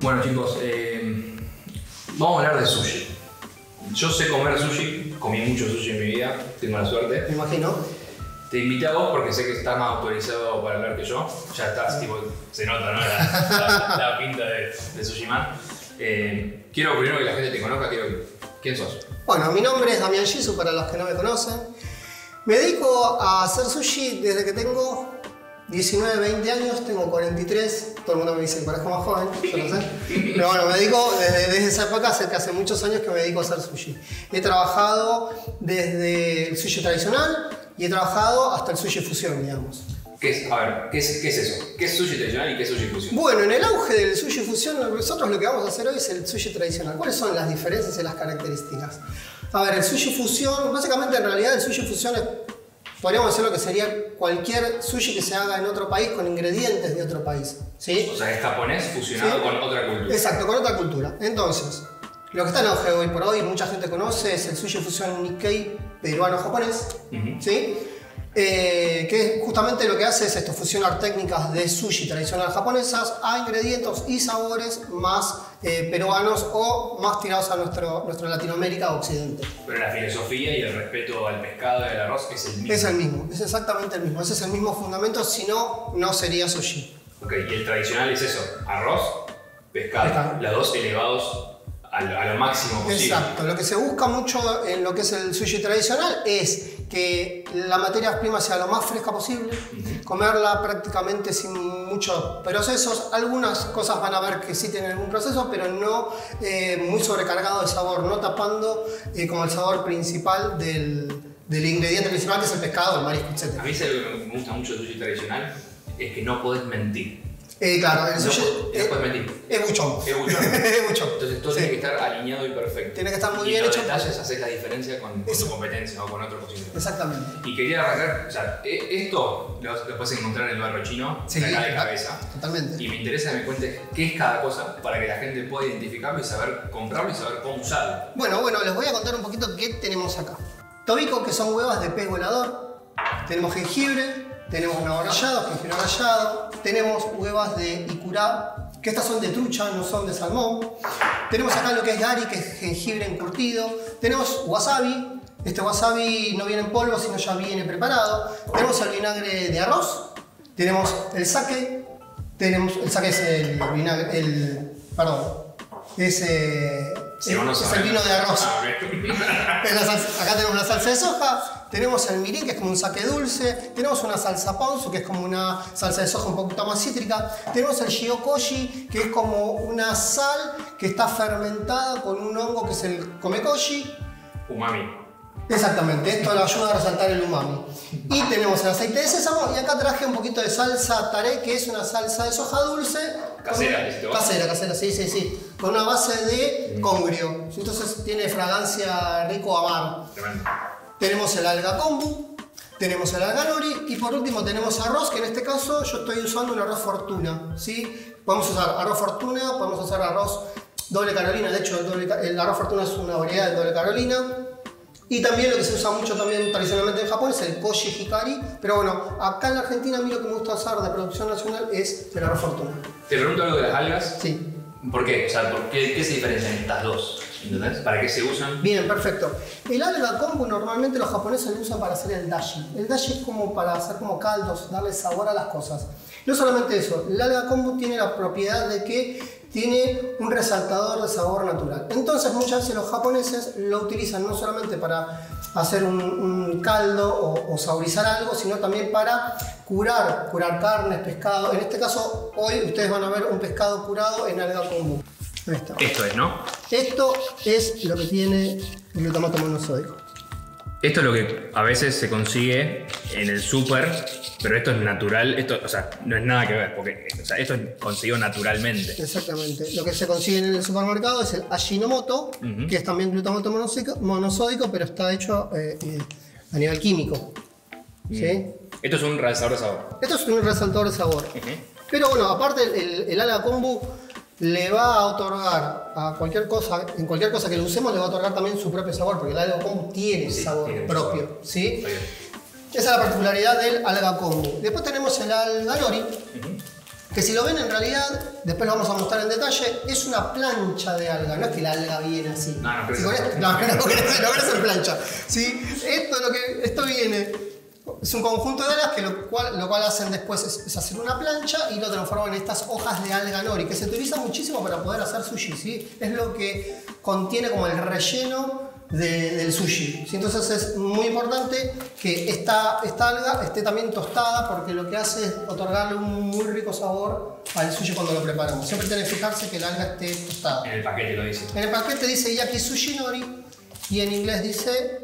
Bueno chicos, eh, vamos a hablar de sushi. Yo sé comer sushi, comí mucho sushi en mi vida, tengo la suerte. Me imagino. Te invité a vos porque sé que estás más autorizado para hablar que yo. Ya estás, tipo, se nota, ¿no? La, la- la pinta de, de Sushi Man. Eh, quiero primero que la gente te conozca, quiero ¿Quién sos? Bueno, mi nombre es Damián Gisu para los que no me conocen. Me dedico a hacer sushi desde que tengo 19, 20 años, tengo 43. Todo el mundo me dice que parezco más joven, yo no sé. Pero bueno, me dedico desde, desde esa época, hace hace muchos años que me dedico a hacer sushi. He trabajado desde el sushi tradicional y he trabajado hasta el sushi fusión, digamos. ¿Qué es, a ver, ¿qué es, qué es eso? ¿Qué es sushi tradicional y qué es sushi fusión? Bueno, en el auge del sushi fusión, nosotros lo que vamos a hacer hoy es el sushi tradicional. ¿Cuáles son las diferencias y las características? A ver, el sushi fusión, básicamente en realidad el sushi fusión es, podríamos decir lo que sería cualquier sushi que se haga en otro país con ingredientes de otro país. ¿Sí? O sea, es japonés fusionado Sí. con otra cultura. Exacto, con otra cultura. Entonces, lo que está en auge hoy por hoy, mucha gente conoce, es el sushi fusión Nikkei peruano-japonés. Ujú. ¿sí? Eh, que justamente lo que hace es esto, fusionar técnicas de sushi tradicional japonesas a ingredientes y sabores más eh, peruanos o más tirados a nuestro, nuestro Latinoamérica occidente. Pero la filosofía y el respeto al pescado y al arroz es el mismo. Es el mismo, es exactamente el mismo, ese es el mismo fundamento, si no, no sería sushi. Ok, y el tradicional es eso, arroz, pescado, Pescado. los dos elevados a lo, a lo máximo posible. Exacto, lo que se busca mucho en lo que es el sushi tradicional es que la materia prima sea lo más fresca posible, comerla prácticamente sin muchos procesos. Algunas cosas van a ver que sí tienen algún proceso, pero no eh, muy sobrecargado de sabor, no tapando eh, como el sabor principal del, del ingrediente principal, que es el pescado, el marisco, etc. A mí ¿sabes lo que me gusta mucho del sushi tradicional es que no podés mentir. Eh, claro, el sushi no es, mentir. es buchón. Es buchón. Es buchón. Entonces todo Sí. tiene que estar alineado y perfecto. Tiene que estar muy y bien en los hecho. detalles haces la diferencia con, con tu competencia o con otro cocinero. Exactamente. Y quería arrancar, o sea, e- esto lo, lo puedes encontrar en el barrio chino, Sí, acá de cabeza. Totalmente. Y me interesa que me cuentes qué es cada cosa para que la gente pueda identificarlo y saber comprarlo y saber cómo usarlo. Bueno, bueno, les voy a contar un poquito qué tenemos acá. Tobico, que son huevas de pez volador. Tenemos jengibre, tenemos nabo rallado, jengibre rallado. Tenemos huevas de icurá, que estas son de trucha, no son de salmón. Tenemos acá lo que es gari, que es jengibre encurtido. Tenemos wasabi. Este wasabi no viene en polvo, sino ya viene preparado. Tenemos el vinagre de arroz. Tenemos el sake. Tenemos, el sake es el vinagre, el, perdón, es, eh, Vos no es el vino de arroz. Ah. Es salsa- acá tenemos una salsa de soja, tenemos el mirin, que es como un saque dulce, tenemos una salsa ponzu, que es como una salsa de soja un poquito más cítrica, tenemos el shiokoshi, que es como una sal que está fermentada con un hongo que es el komekoshi. Umami. Exactamente, esto le ayuda a resaltar el umami. Y tenemos el aceite de sésamo y acá traje un poquito de salsa tare, que es una salsa de soja dulce. Casera, con-. Casera, casera, sí, sí, sí. Con una base de congrio. Entonces tiene fragancia rico a mar. Tremendo. Tenemos el alga kombu, tenemos el alga nori y por último tenemos arroz, que en este caso yo estoy usando un arroz fortuna. ¿sí? Podemos usar arroz fortuna, podemos usar arroz doble carolina, de hecho el, doble el arroz fortuna es una variedad de doble carolina. Y también lo que se usa mucho también tradicionalmente en Japón es el koji hikari, pero bueno, acá en la Argentina a mí lo que me gusta usar de producción nacional es el arroz fortuna. Te pregunto algo de las algas. Sí. ¿Por qué? O sea, ¿por qué, ¿qué se diferencian estas dos? ¿Entendés? ¿Para qué se usan? Bien, perfecto. El alga kombu normalmente los japoneses lo usan para hacer el dashi. El dashi es como para hacer como caldos, darle sabor a las cosas. No solamente eso, el alga kombu tiene la propiedad de que tiene un resaltador de sabor natural. Entonces muchas veces los japoneses lo utilizan no solamente para hacer un, un caldo o, o saborizar algo, sino también para curar, curar carnes, pescado. En este caso, hoy ustedes van a ver un pescado curado en alga kombu. Esto es, ¿no? Esto es lo que tiene el glutamato monosódico. Esto es lo que a veces se consigue en el súper, pero esto es natural, esto, o sea, no es nada que ver, porque o sea, esto es conseguido naturalmente. Exactamente. Lo que se consigue en el supermercado es el Ajinomoto, que es también glutamato monosódico, pero está hecho eh, a nivel químico. ¿Sí? Esto es un resaltador de sabor. Esto es un resaltador de sabor. Pero bueno, aparte el, el, el alga kombu le va a otorgar a cualquier cosa, en cualquier cosa que lo usemos, le va a otorgar también su propio sabor, porque el alga kombu tiene Sí, sabor tiene propio, sabor. ¿sí? Esa es la particularidad del alga kombu. Después tenemos el alga nori, que si lo ven en realidad, después lo vamos a mostrar en detalle, es una plancha de alga, no es que la alga viene así. No, no con esto- no, no, no crece, no crece en plancha. ¿sí? Esto, lo que, esto viene, es un conjunto de algas que lo cual, lo cual hacen después es, es hacer una plancha y lo transforman en estas hojas de alga nori, que se utiliza muchísimo para poder hacer sushi, ¿sí? Es lo que contiene como el relleno de- del sushi. ¿sí? Entonces es muy importante que esta, esta alga esté también tostada porque lo que hace es otorgarle un muy rico sabor al sushi cuando lo preparamos. Siempre tienen que fijarse que la alga esté tostada. En el paquete lo dice. En el paquete dice Yaki Sushi Nori y en inglés dice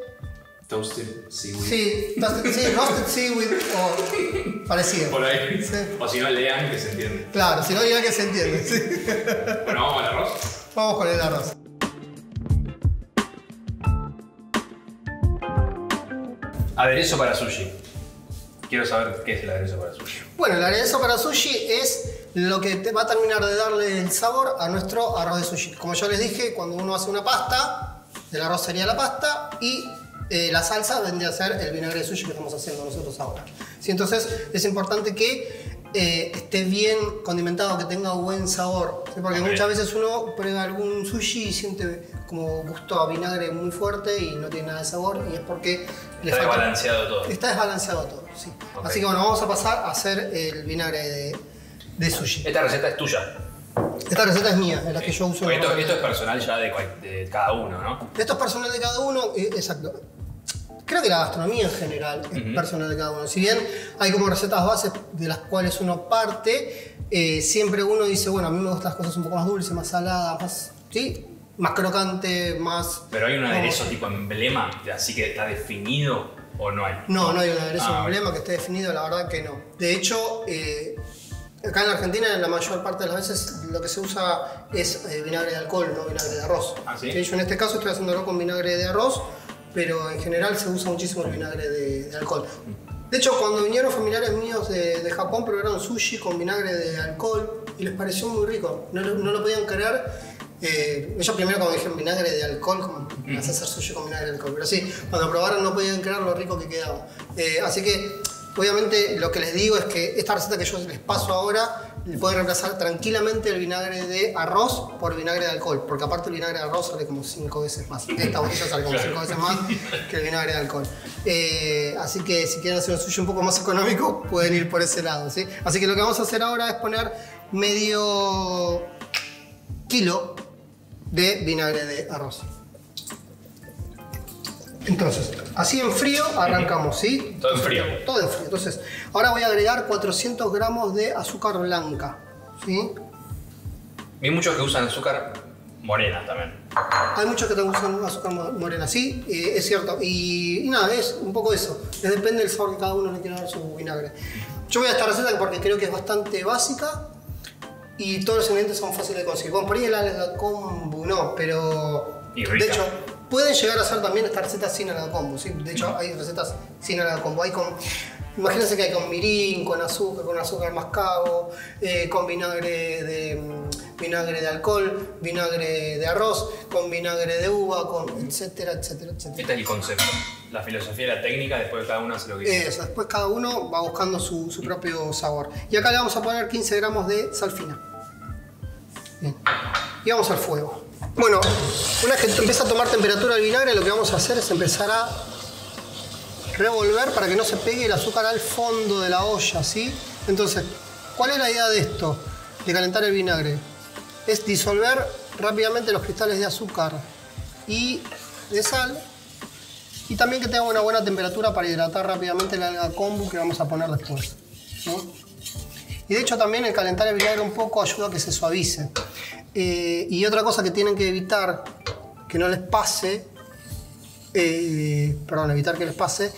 Toasted seaweed. sí, toasted, sí, roasted seaweed o parecido. Por ahí. Sí. O si no, lean que se entiende. Claro, si no diga que se entiende. sí. Bueno, vamos al arroz. Vamos con el arroz. Aderezo para sushi. Quiero saber qué es el aderezo para sushi. Bueno, el aderezo para sushi es lo que te va a terminar de darle el sabor a nuestro arroz de sushi. Como yo les dije, cuando uno hace una pasta, el arroz sería la pasta y eh, la salsa vendría a ser el vinagre de sushi que estamos haciendo nosotros ahora. ¿Sí? Entonces es importante que eh, esté bien condimentado, que tenga buen sabor. ¿sí? Porque Ok. muchas veces uno prueba algún sushi y siente como gusto a vinagre muy fuerte y no tiene nada de sabor y es porque Está desbalanceado todo. Está desbalanceado todo, sí. Ok. Así que bueno, vamos a pasar a hacer el vinagre de, de sushi. Esta receta es tuya. Esta receta es mía, es la que yo uso. Esto, esto es personal ya de, de cada uno, ¿no? Esto es personal de cada uno, eh, exacto. Creo que la gastronomía en general es personal de cada uno. Si bien hay como recetas bases de las cuales uno parte, eh, siempre uno dice, bueno, a mí me gustan las cosas un poco más dulces, más saladas, más, ¿sí? más crocante, más... Pero hay un aderezo tipo emblema, así que está definido o no hay. No, no hay un aderezo Ah, emblema que esté definido, la verdad que no. De hecho, eh, acá en la Argentina la mayor parte de las veces lo que se usa es eh, vinagre de alcohol, no vinagre de arroz. Ah, ¿sí? Yo en este caso estoy haciéndolo con vinagre de arroz, pero en general se usa muchísimo el vinagre de, de alcohol. De hecho, cuando vinieron familiares míos de, de Japón, probaron sushi con vinagre de alcohol y les pareció muy rico. No, lo- no lo podían creer. Eh, ellos primero cuando dijeron vinagre de alcohol, como me hace hacer sushi con vinagre de alcohol. Pero sí, cuando probaron no podían creer lo rico que quedaba. Eh, así que, obviamente, lo que les digo es que esta receta que yo les paso ahora pueden reemplazar tranquilamente el vinagre de arroz por vinagre de alcohol. Porque aparte el vinagre de arroz sale como 5 veces más. Esta botella sale como 5 veces más que el vinagre de alcohol. Eh, así que si quieren hacer un sushi un poco más económico, pueden ir por ese lado. ¿sí? Así que lo que vamos a hacer ahora es poner medio kilo de vinagre de arroz. Entonces, así en frío arrancamos, ¿sí? Todo en frío. Todo en frío. Entonces, ahora voy a agregar 400 gramos de azúcar blanca, ¿sí? Vi muchos que usan azúcar morena también. Hay muchos que te usan azúcar mo- morena, sí, eh, es cierto. Y, y nada, es un poco eso. Les depende del sabor que cada uno le quiera dar su vinagre. Yo voy a esta receta porque creo que es bastante básica y todos los ingredientes son fáciles de conseguir. Bueno, por ahí el alga kombu no, pero Y rica. de hecho pueden llegar a hacer también esta receta sin alga kombu, ¿sí? De hecho hay recetas sin alga kombu. Hay con, imagínense que hay con mirín, con azúcar, con azúcar mascabo, eh, con vinagre de mm, vinagre de alcohol, vinagre de arroz, con vinagre de uva, con etcétera, etcétera, etcétera. Este es el concepto. La filosofía la técnica, después cada uno hace lo que quiere. Eso, después cada uno va buscando su, su propio sabor. Y acá le vamos a poner 15 gramos de sal fina. Bien. Y vamos al fuego. Bueno, una vez que empieza a tomar temperatura el vinagre, lo que vamos a hacer es empezar a revolver para que no se pegue el azúcar al fondo de la olla, ¿sí? Entonces, ¿cuál es la idea de esto? De calentar el vinagre. Es disolver rápidamente los cristales de azúcar y de sal y también que tenga una buena temperatura para hidratar rápidamente la alga kombu que vamos a poner después. Y de hecho también el calentar el vinagre un poco ayuda a que se suavice. Eh, y otra cosa que tienen que evitar que no les pase, eh, perdón, evitar que les pase,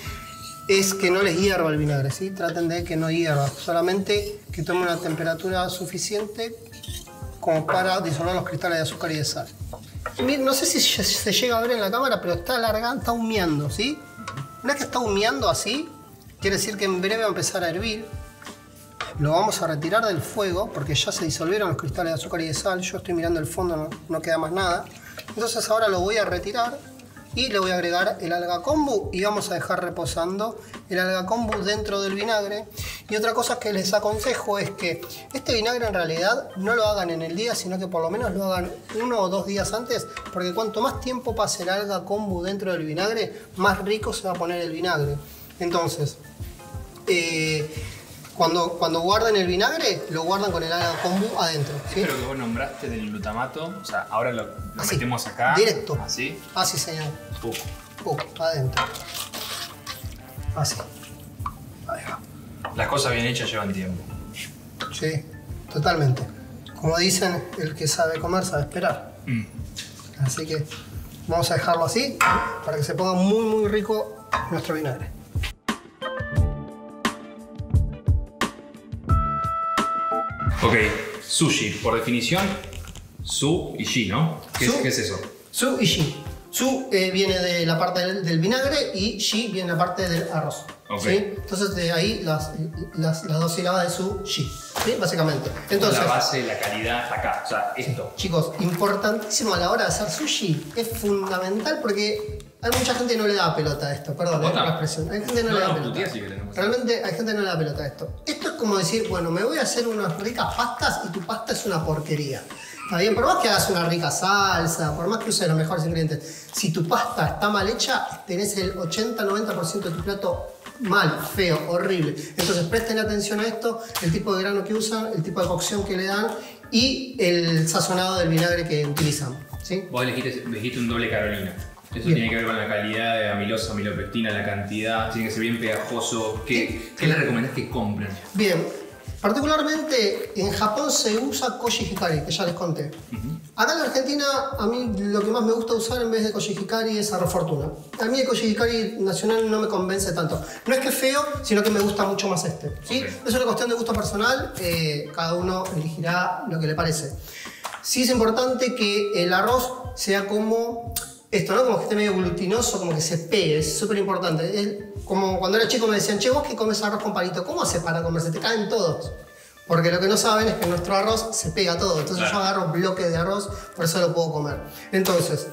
es que no les hierva el vinagre, ¿sí? Traten de que no hierva, solamente que tome una temperatura suficiente como para disolver los cristales de azúcar y de sal. Miren, no sé si se llega a ver en la cámara, pero está alargando, está humeando, ¿sí? Una vez que está humeando así, quiere decir que en breve va a empezar a hervir. Lo vamos a retirar del fuego porque ya se disolvieron los cristales de azúcar y de sal. Yo estoy mirando el fondo, no, no queda más nada. Entonces ahora lo voy a retirar y le voy a agregar el alga kombu y vamos a dejar reposando el alga kombu dentro del vinagre. Y otra cosa que les aconsejo es que este vinagre en realidad no lo hagan en el día, sino que por lo menos lo hagan uno o dos días antes, porque cuanto más tiempo pase el alga kombu dentro del vinagre, más rico se va a poner el vinagre. Entonces, eh, cuando, cuando guardan el vinagre, lo guardan con el alga kombu adentro. ¿sí? Pero que vos nombraste del glutamato, o sea, ahora lo, lo Así, metemos acá. directo. Así. Así, señor. Pum. Pum, adentro. Así. Ahí va. Las cosas bien hechas llevan tiempo. Sí, totalmente. Como dicen, el que sabe comer sabe esperar. Mm. Así que vamos a dejarlo así para que se ponga muy muy rico nuestro vinagre. Ok, sushi, por definición, su y shi, ¿no? ¿Qué, Su. qué es eso? Su y shi. Su eh, viene de la parte del, del vinagre y shi viene de la parte del arroz. Ok. ¿sí? Entonces de ahí las, las, las dos sílabas de su shi, ¿sí? básicamente. Entonces, la base, la calidad está acá. O sea, esto. Chicos, importantísimo a la hora de hacer sushi, es fundamental porque hay mucha gente que no le da pelota a esto, perdón eh, por Otra. la expresión. Hay gente que no, No, le da no, pelota. pasa Realmente hay gente que no le da pelota a esto. Esto es como decir, bueno, me voy a hacer unas ricas pastas y tu pasta es una porquería. Está bien, por más que hagas una rica salsa, por más que uses los mejores ingredientes, si tu pasta está mal hecha, tenés el 80-90% de tu plato mal, feo, horrible. Entonces presten atención a esto, el tipo de grano que usan, el tipo de cocción que le dan y el sazonado del vinagre que utilizan. ¿sí? Vos elegiste, elegiste un doble Carolina. Eso Bien. tiene que ver con la calidad de amilosa, amilopectina, la cantidad, tiene que ser bien pegajoso. ¿Qué, ¿qué le recomendás que compren? Bien, particularmente en Japón se usa koji hikari, que ya les conté. Acá en la Argentina, a mí lo que más me gusta usar en vez de koji hikari es arroz fortuna. A mí el koji hikari nacional no me convence tanto. No es que es feo, sino que me gusta mucho más este. ¿sí? Es una cuestión de gusto personal, eh, cada uno elegirá lo que le parece. Sí es importante que el arroz sea como esto, ¿no? Como que esté medio glutinoso, como que se pegue, es súper importante. Como cuando era chico me decían, che, vos que comes arroz con palito, ¿cómo haces para comer? Se te caen todos. Porque lo que no saben es que nuestro arroz se pega todo. Entonces Claro. yo agarro bloques de arroz, por eso lo puedo comer. Entonces,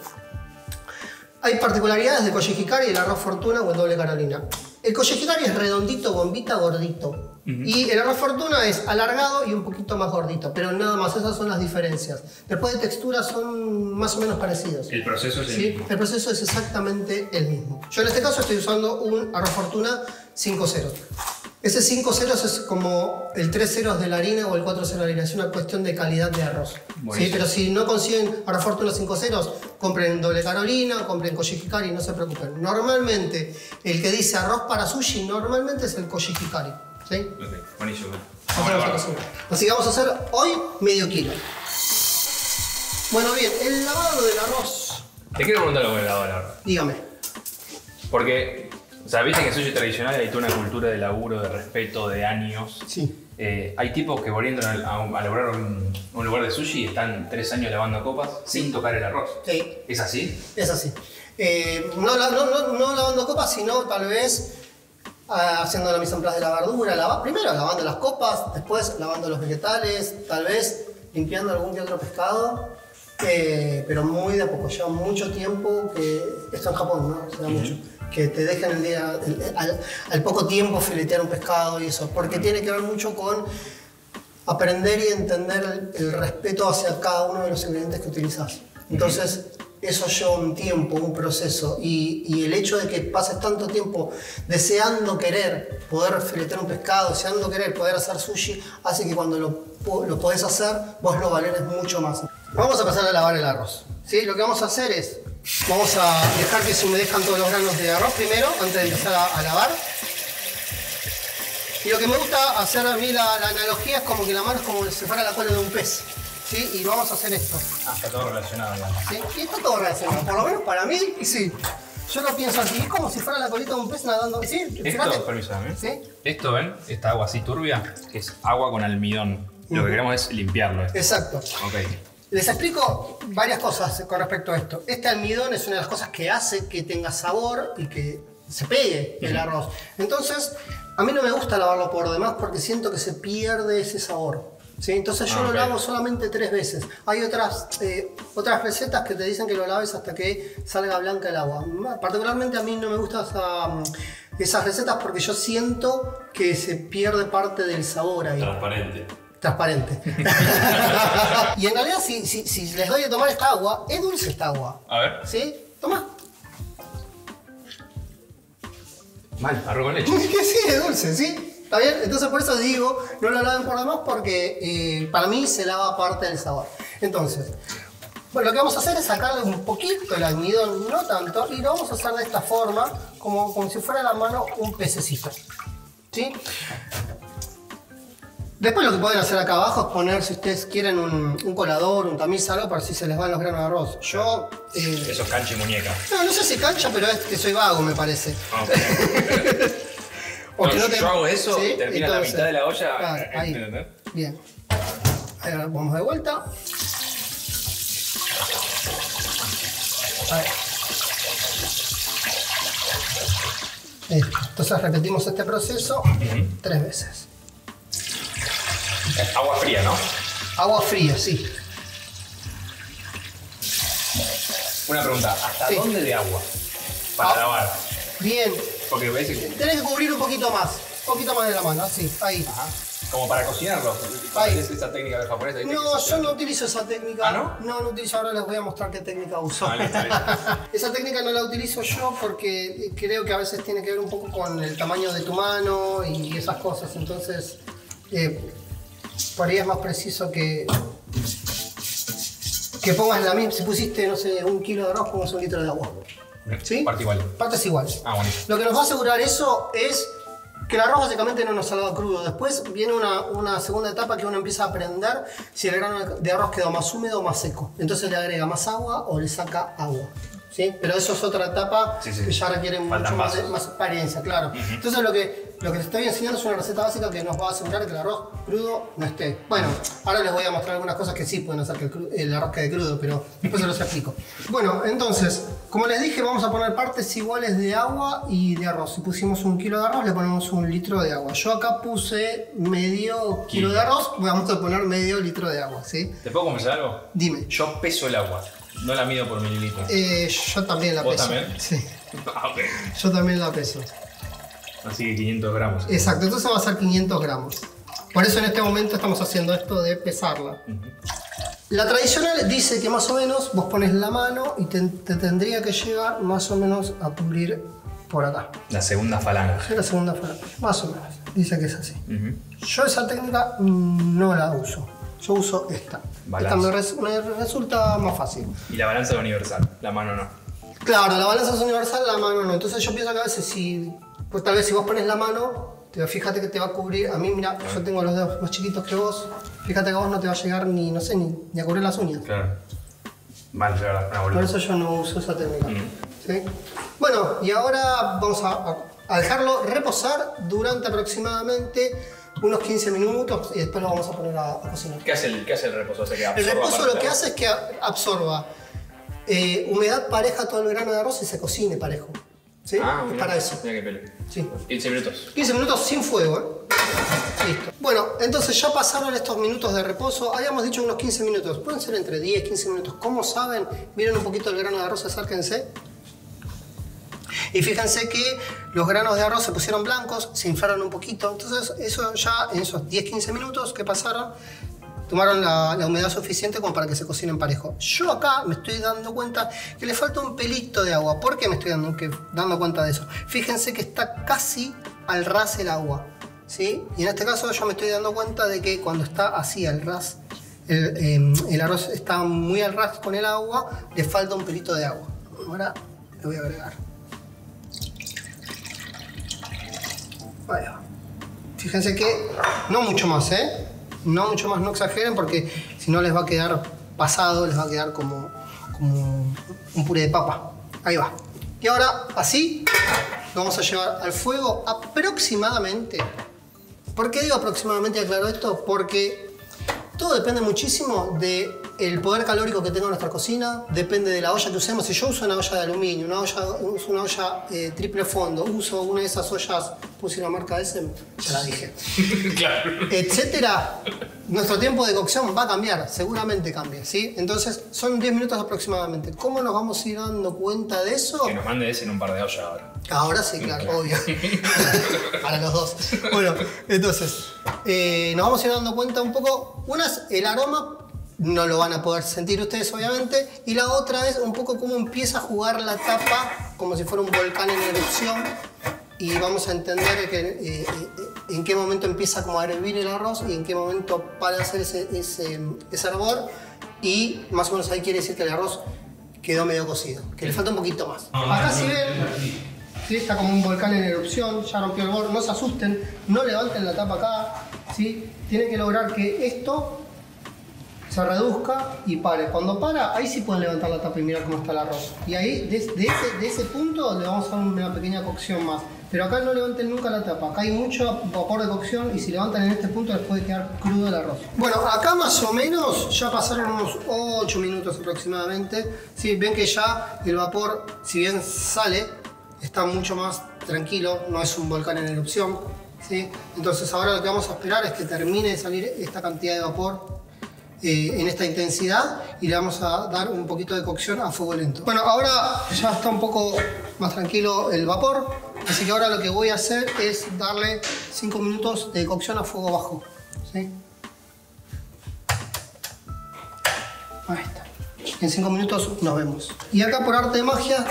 hay particularidades de Koji Hikari y el arroz fortuna o el doble carolina. El Hikari es redondito, bombita, gordito. Y el arroz fortuna es alargado y un poquito más gordito. Pero nada más, esas son las diferencias. Después de textura son más o menos parecidos. El proceso es el Sí, mismo. el proceso es exactamente el mismo. Yo en este caso estoy usando un arroz fortuna 5 ceros. Ese 5 ceros es como el 3 ceros de la harina o el 4 ceros de la harina. Es una cuestión de calidad de arroz. ¿sí? Pero si no consiguen arroz fortuna 5 ceros, compren doble carolina, compren koji hikari, no se preocupen. Normalmente, el que dice arroz para sushi, normalmente es el koji hikari. ¿sí? Ok, buenísimo. Vamos Vamos a. Así que vamos a hacer hoy medio kilo. Bueno, bien, el lavado del arroz. Te quiero preguntar algo con el lado del arroz. Dígame. Porque, o sea, viste que en sushi tradicional hay toda una cultura de laburo, de respeto, de años. Sí. Eh, hay tipos que volviendo a, a, a lograr un, un lugar de sushi y están tres años lavando copas sin tocar el arroz. Sí, ¿Es así? es así. Eh, no, no, no- no lavando copas, sino tal vez ah, haciendo la mise en place de la verdura. lava- primero lavando las copas, después lavando los vegetales, tal vez limpiando algún que otro pescado. eh, pero muy de a poco, lleva mucho tiempo que esto en Japón, ¿no? Se da mucho. Que te dejan el día, al, poco tiempo filetear un pescado y eso, porque tiene que ver mucho con aprender y entender el, respeto hacia cada uno de los ingredientes que utilizas. Entonces, eso lleva un tiempo, un proceso, y, el hecho de que pases tanto tiempo deseando querer poder filetear un pescado, deseando querer poder hacer sushi, hace que cuando lo, lo podés hacer, vos lo valeres mucho más. Vamos a empezar a lavar el arroz. ¿Sí? Lo que vamos a hacer es, vamos a dejar que se humedezcan todos los granos de arroz primero, antes de empezar a- a lavar. Y lo que me gusta hacer a mí la, la analogía es como que la mano es como si fuera la cola de un pez. ¿sí? Y vamos a hacer esto. Ah, está todo relacionado. digamos. ¿sí? Y está todo relacionado, por lo menos para mí, y sí. Yo lo pienso así, es como si fuera la colita de un pez nadando. ¿Sí? Esto, dame. ¿Sí? Esto, ¿ven? Esta agua así turbia, que es agua con almidón. Lo que queremos es limpiarlo. esto. Exacto. Ok. Les explico varias cosas con respecto a esto. Este almidón es una de las cosas que hace que tenga sabor y que se pegue el arroz. Entonces, A mí no me gusta lavarlo por demás porque siento que se pierde ese sabor. ¿sí? Entonces yo Ah, lo ok. lavo solamente tres veces. Hay otras, eh, otras recetas que te dicen que lo laves hasta que salga blanca el agua. Particularmente a mí no me gustan esa, esas recetas porque yo siento que se pierde parte del sabor ahí. Transparente. Transparente. y en realidad si, si- si les doy de tomar esta agua, es dulce esta agua. A ver. ¿Sí? Toma. Mal, arroz con leche. Que sí, es dulce, ¿sí? ¿Está bien? Entonces por eso digo, no lo laven por demás porque eh, para mí se lava parte del sabor. Entonces, bueno, lo que vamos a hacer es sacarle un poquito el almidón, no tanto, y lo vamos a hacer de esta forma, como, como si fuera la mano un pececito. ¿Sí? Después lo que pueden hacer acá abajo es poner, si ustedes quieren, un, un colador, un tamiz, algo para si se les van los granos de arroz. Yo... eh, Eso es cancha y muñeca. no, no sé si cancha, pero es que soy vago, me parece. Ah, ok. O No, que yo te- hago eso, ¿Sí? termina la mitad de la olla. Claro, ahí. ¿entendés? Bien. Ahí vamos de vuelta. Ahí. Listo. Entonces repetimos este proceso tres veces. Agua fría, ¿no? Agua fría, sí. Una pregunta, ¿hasta Sí. dónde de agua? Para Ah. lavar. Bien. Porque ves que. Tenés que cubrir un poquito más. Un poquito más de la mano, así. Ahí. Ajá. Como para cocinarlo. Ahí. ¿Es esa técnica de japonesa? ¿viste? No, yo no utilizo esa técnica. ¿Ah, no? No, no utilizo. Ahora les voy a mostrar qué técnica uso. Ah, listo, listo. Esa técnica no la utilizo yo porque creo que a veces tiene que ver un poco con el tamaño de tu mano y esas cosas. Entonces, eh, por ahí es más preciso que que pongas la misma. Si pusiste, no sé, un kilo de arroz, pongas un litro de agua. ¿Sí? Parte igual. Partes iguales. Ah, bonito. Lo que nos va a asegurar eso es que el arroz básicamente no nos salga crudo. Después viene una, una segunda etapa que uno empieza a aprender si el grano de arroz quedó más húmedo o más seco. Entonces le agrega más agua o le saca agua. ¿Sí? Pero eso es otra etapa Sí, sí. que ya requiere mucho Faltan más, de- pasos. más experiencia, claro. Entonces lo que, lo que les estoy enseñando es una receta básica que nos va a asegurar que el arroz crudo no esté. Bueno, ahora les voy a mostrar algunas cosas que sí pueden hacer que el, el arroz quede crudo, pero después se los explico. Bueno, entonces, como les dije, vamos a poner partes iguales de agua y de arroz. Si pusimos un kilo de arroz, le ponemos un litro de agua. Yo acá puse medio kilo de arroz, vamos a poner medio litro de agua, ¿sí? ¿Te puedo confesar algo? Dime. Yo peso el agua, no la mido por mililitros. Eh, yo también la ¿Vos peso. también? Sí, Ah, ok. yo también la peso. Así que 500 gramos. Exacto, entonces va a ser 500 gramos. Por eso en este momento estamos haciendo esto de pesarla. La tradicional dice que más o menos vos pones la mano y te, te tendría que llegar más o menos a cubrir por acá. La segunda falange. La segunda franja, más o menos. Dice que es así. Yo esa técnica no la uso. Yo uso esta. Balance. Esta me, res- me resulta más fácil. Y la balanza es universal, la mano no. Claro, la balanza es universal, la mano no. Entonces yo pienso que a veces si, pues tal vez si vos pones la mano, te, fíjate que te va a cubrir. A mí, mira, yo tengo los dedos más chiquitos que vos. Fíjate que a vos no te va a llegar ni, no sé, ni, ni a cubrir las uñas. Claro. Mal, de verdad, una Por eso yo no uso esa técnica. ¿Sí? Bueno, y ahora vamos a, dejarlo reposar durante aproximadamente unos 15 minutos y después lo vamos a poner a, a cocinar. ¿Qué hace el, qué hace el reposo? O sea, que El reposo lo que hace es que absorba eh, humedad pareja a todo el grano de arroz y se cocine parejo. ¿Sí? Ah, para eso. Mira qué pelo. Sí. 15 minutos. 15 minutos sin fuego, ¿eh? Listo. Bueno, entonces ya pasaron estos minutos de reposo. Habíamos dicho unos 15 minutos. Pueden ser entre 10 y 15 minutos. ¿Cómo saben? Miren un poquito el grano de arroz, acérquense. Y fíjense que los granos de arroz se pusieron blancos, se inflaron un poquito. Entonces, eso ya en esos 10-15 minutos que pasaron, tomaron la, humedad suficiente como para que se cocinen parejo. Yo acá me estoy dando cuenta que le falta un pelito de agua. ¿Por qué me estoy dando, que- dando cuenta de eso? Fíjense que está casi al ras el agua. ¿sí? Y en este caso yo me estoy dando cuenta de que cuando está así al ras, el, el arroz está muy al ras con el agua, le falta un pelito de agua. Ahora le voy a agregar. Ahí. Fíjense que no mucho más, ¿eh? No mucho más, no exageren porque si no les va a quedar pasado, les va a quedar como, como un puré de papa. Ahí va. Y ahora, así, lo vamos a llevar al fuego aproximadamente. ¿Por qué digo aproximadamente aclaro esto? Porque todo depende muchísimo del el poder calórico que tenga nuestra cocina, depende de la olla que usemos. Si yo uso una olla de aluminio, una olla, uso una olla eh, triple fondo, uso una de esas ollas, puse la marca S, ya la dije, claro. etcétera, nuestro tiempo de cocción va a cambiar, seguramente cambia, ¿sí? Entonces, son 10 minutos aproximadamente. ¿Cómo nos vamos a ir dando cuenta de eso? Que nos mande ese en un par de ollas ahora. Ahora sí, claro, obvio. Para los dos. Bueno, entonces, eh, nos vamos a ir dando cuenta un poco. Una es el aroma, no lo van a poder sentir ustedes obviamente. Y la otra es un poco cómo empieza a jugar la tapa como si fuera un volcán en erupción. Y vamos a entender que, eh, eh, en qué momento empieza como a hervir el arroz y en qué momento para hacer ese, ese, ese hervor. Y más o menos ahí quiere decir que el arroz quedó medio cocido, que le falta un poquito más. Acá si ven, ¿sí? está como un volcán en erupción, ya rompió el borde, no se asusten, no levanten la tapa acá, ¿sí? tienen que lograr que esto se reduzca y pare. Cuando para, ahí sí pueden levantar la tapa y mirar cómo está el arroz. Y ahí, de, ese, de ese punto, le vamos a dar una pequeña cocción más. Pero acá no levanten nunca la tapa, acá hay mucho vapor de cocción y si levantan en este punto les puede quedar crudo el arroz. Bueno, acá más o menos ya pasaron unos 8 minutos aproximadamente. Sí, ven que ya el vapor, si bien sale, está mucho más tranquilo, no es un volcán en erupción. ¿sí? Entonces ahora lo que vamos a esperar es que termine de salir esta cantidad de vapor eh, en esta intensidad y le vamos a dar un poquito de cocción a fuego lento. Bueno, ahora ya está un poco más tranquilo el vapor, así que ahora lo que voy a hacer es darle 5 minutos de cocción a fuego bajo. ¿sí? Ahí está. En 5 minutos nos vemos. Y acá por arte de magia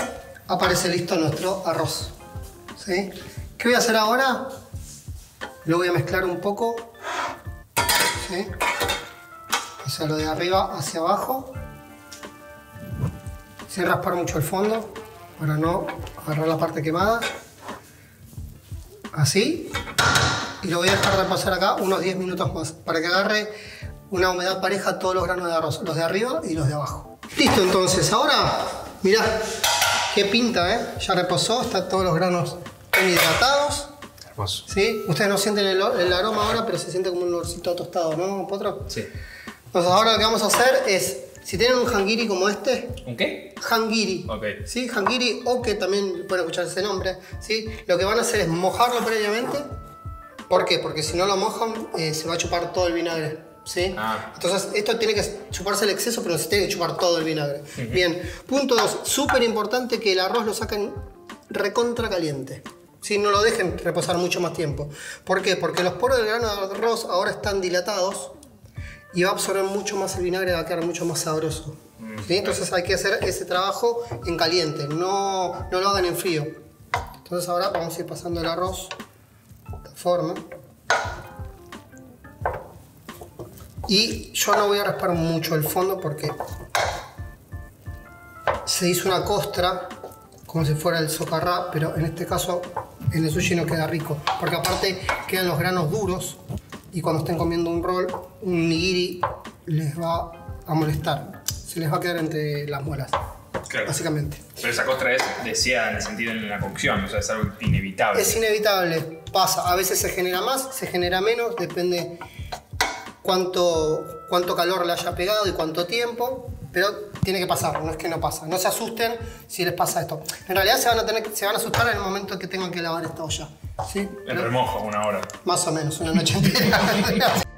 aparece listo nuestro arroz. ¿sí? ¿Qué voy a hacer ahora? Lo voy a mezclar un poco. ¿sí? Sea, lo de arriba hacia abajo, sin raspar mucho el fondo, para no agarrar la parte quemada. Así. Y lo voy a dejar repasar acá unos 10 minutos más, para que agarre una humedad pareja a todos los granos de arroz, los de arriba y los de abajo. Listo, entonces, ahora, mirá, qué pinta, ¿eh? Ya reposó, están todos los granos bien hidratados. Hermoso. ¿Sí? Ustedes no sienten el, el aroma ahora, pero se siente como un olorcito tostado, ¿no, Potro? Sí. Entonces ahora lo que vamos a hacer es, si tienen un hangiri como este, ¿Un qué? hangiri, Ok. ¿sí? Hangiri o que también pueden escuchar ese nombre, ¿sí? Lo que van a hacer es mojarlo previamente. ¿Por qué? Porque si no lo mojan eh, se va a chupar todo el vinagre, ¿sí? Ah. Entonces esto tiene que chuparse el exceso, pero se tiene que chupar todo el vinagre. Bien, punto dos, súper importante que el arroz lo saquen recontra caliente. ¿sí? No lo dejen reposar mucho más tiempo. ¿Por qué? Porque los poros del grano de arroz ahora están dilatados y va a absorber mucho más el vinagre, va a quedar mucho más sabroso. ¿sí? Entonces hay que hacer ese trabajo en caliente, no, no lo hagan en frío. Entonces ahora vamos a ir pasando el arroz de esta forma. Y yo no voy a raspar mucho el fondo porque se hizo una costra como si fuera el socarrá, pero en este caso en el sushi no queda rico, porque aparte quedan los granos duros y cuando estén comiendo un rol, un nigiri les va a molestar, se les va a quedar entre las muelas, Claro. básicamente. Pero esa costra es deseada en el sentido en la cocción, o sea, es algo inevitable. Es inevitable, pasa, a veces se genera más, se genera menos, depende cuánto, cuánto calor le haya pegado y cuánto tiempo, pero tiene que pasar, no es que no pasa. No se asusten si les pasa esto. En realidad se van a, tener, se van a asustar en el momento que tengan que lavar esta olla. ¿Sí? En remojo, una hora. Más o menos, una noche entera.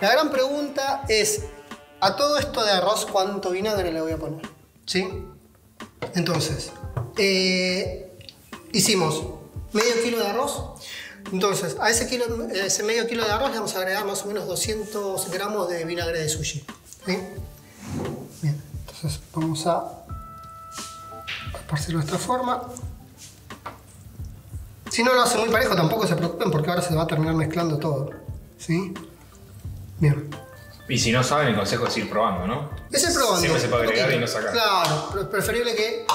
La gran pregunta es, a todo esto de arroz, ¿cuánto vinagre le voy a poner? ¿Sí? Entonces, eh, hicimos medio kilo de arroz. Entonces, a ese, kilo, a ese medio kilo de arroz le vamos a agregar más o menos 200 gramos de vinagre de sushi. ¿sí? Bien, entonces vamos a esparcirlo de esta forma. Si no lo hacen muy parejo, tampoco se preocupen porque ahora se va a terminar mezclando todo. ¿Sí? Bien. Y si no saben, el consejo es ir probando, ¿no? Es el probando. Siempre se puede agregar y no sacar. Claro, pero es preferible que,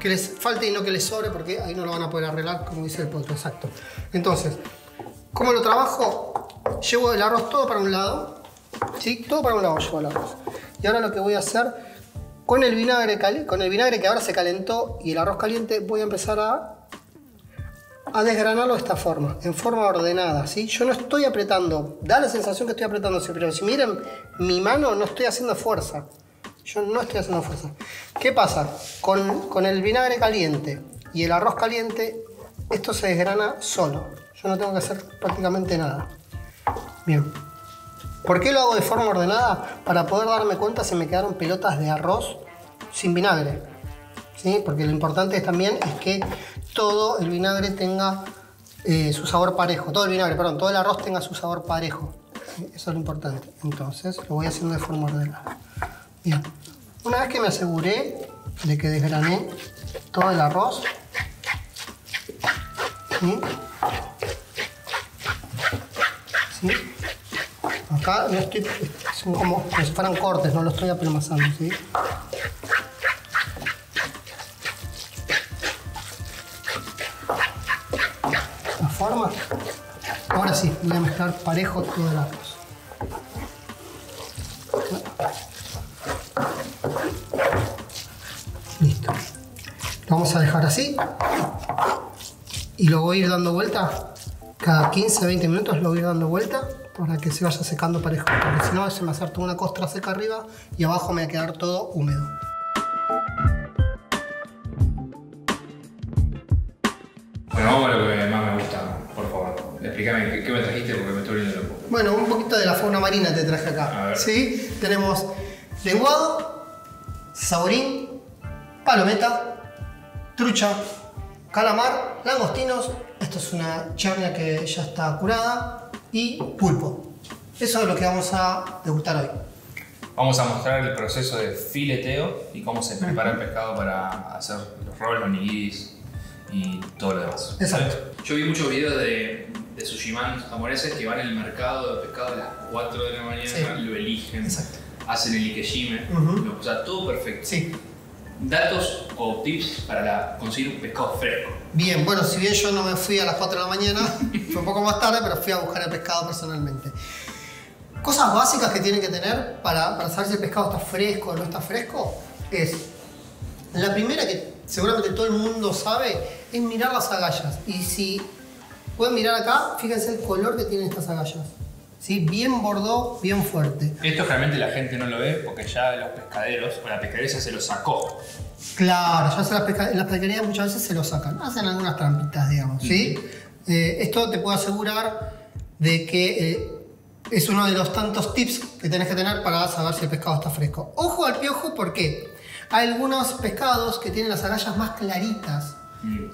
que les falte y no que les sobre porque ahí no lo van a poder arreglar, como dice el potro, exacto. Entonces, ¿cómo lo trabajo? Llevo el arroz todo para un lado, ¿sí? Todo para un lado llevo el arroz. Y ahora lo que voy a hacer, con el vinagre, con el vinagre que ahora se calentó y el arroz caliente, voy a empezar a a desgranarlo de esta forma, en forma ordenada, ¿sí? Yo no estoy apretando, da la sensación que estoy apretando pero si miren mi mano no estoy haciendo fuerza. Yo no estoy haciendo fuerza. ¿Qué pasa? Con, con el vinagre caliente y el arroz caliente, esto se desgrana solo. Yo no tengo que hacer prácticamente nada. Bien. ¿Por qué lo hago de forma ordenada? Para poder darme cuenta si me quedaron pelotas de arroz sin vinagre. ¿Sí? Porque lo importante también es que todo el vinagre tenga eh, su sabor parejo. Todo el vinagre, perdón, todo el arroz tenga su sabor parejo. Eso es lo importante. Entonces lo voy haciendo de forma ordenada. Bien. Una vez que me aseguré de que desgrané todo el arroz, ¿sí? ¿Sí? Acá no estoy, son como, como si cortes, no lo estoy apelmazando, ¿sí? La forma. Ahora sí, voy a mezclar parejo todo el arroz. Listo. Lo vamos a dejar así. Y lo voy a ir dando vuelta. Cada 15-20 minutos lo voy a ir dando vuelta para que se vaya secando parejo. Porque si no se me hace toda una costra seca arriba y abajo me va a quedar todo húmedo. Bueno, vamos a lo que más me gusta, por favor. Explícame qué, qué me trajiste porque me estoy volviendo loco. Bueno, un poquito de la fauna marina te traje A acá. ver. ¿Sí? Tenemos lenguado, saborín, palometa, trucha, calamar, langostinos. Esto es una charnia que ya está curada y pulpo. Eso es lo que vamos a degustar hoy. Vamos a mostrar el proceso de fileteo y cómo se prepara el pescado para hacer los rolls, los nigiris y todo lo demás. Exacto. Yo vi muchos videos de, de sushiman japoneses que van al mercado de pescado a las 4 de la mañana, Sí. lo eligen, Exacto. hacen el ikejime, Ujú. lo- o sea, todo perfecto. Sí. Datos o tips para la- conseguir un pescado fresco. Bien, bueno, si bien yo no me fui a las 4 de la mañana, fue un poco más tarde, pero fui a buscar el pescado personalmente. Cosas básicas que tienen que tener para, para saber si el pescado está fresco o no está fresco es la primera que seguramente todo el mundo sabe es mirar las agallas. Y si pueden mirar acá, fíjense el color que tienen estas agallas. ¿Sí? Bien bordó, bien fuerte. Esto realmente la gente no lo ve porque ya los pescaderos o la pescadería se lo sacó. Claro, ya se las, pesca- las pesquerías muchas veces se lo sacan, hacen algunas trampitas, digamos, ¿sí? Eh, esto te puedo asegurar de que eh, es uno de los tantos tips que tenés que tener para saber si el pescado está fresco. Ojo al piojo, ¿por qué? Hay algunos pescados que tienen las agallas más claritas.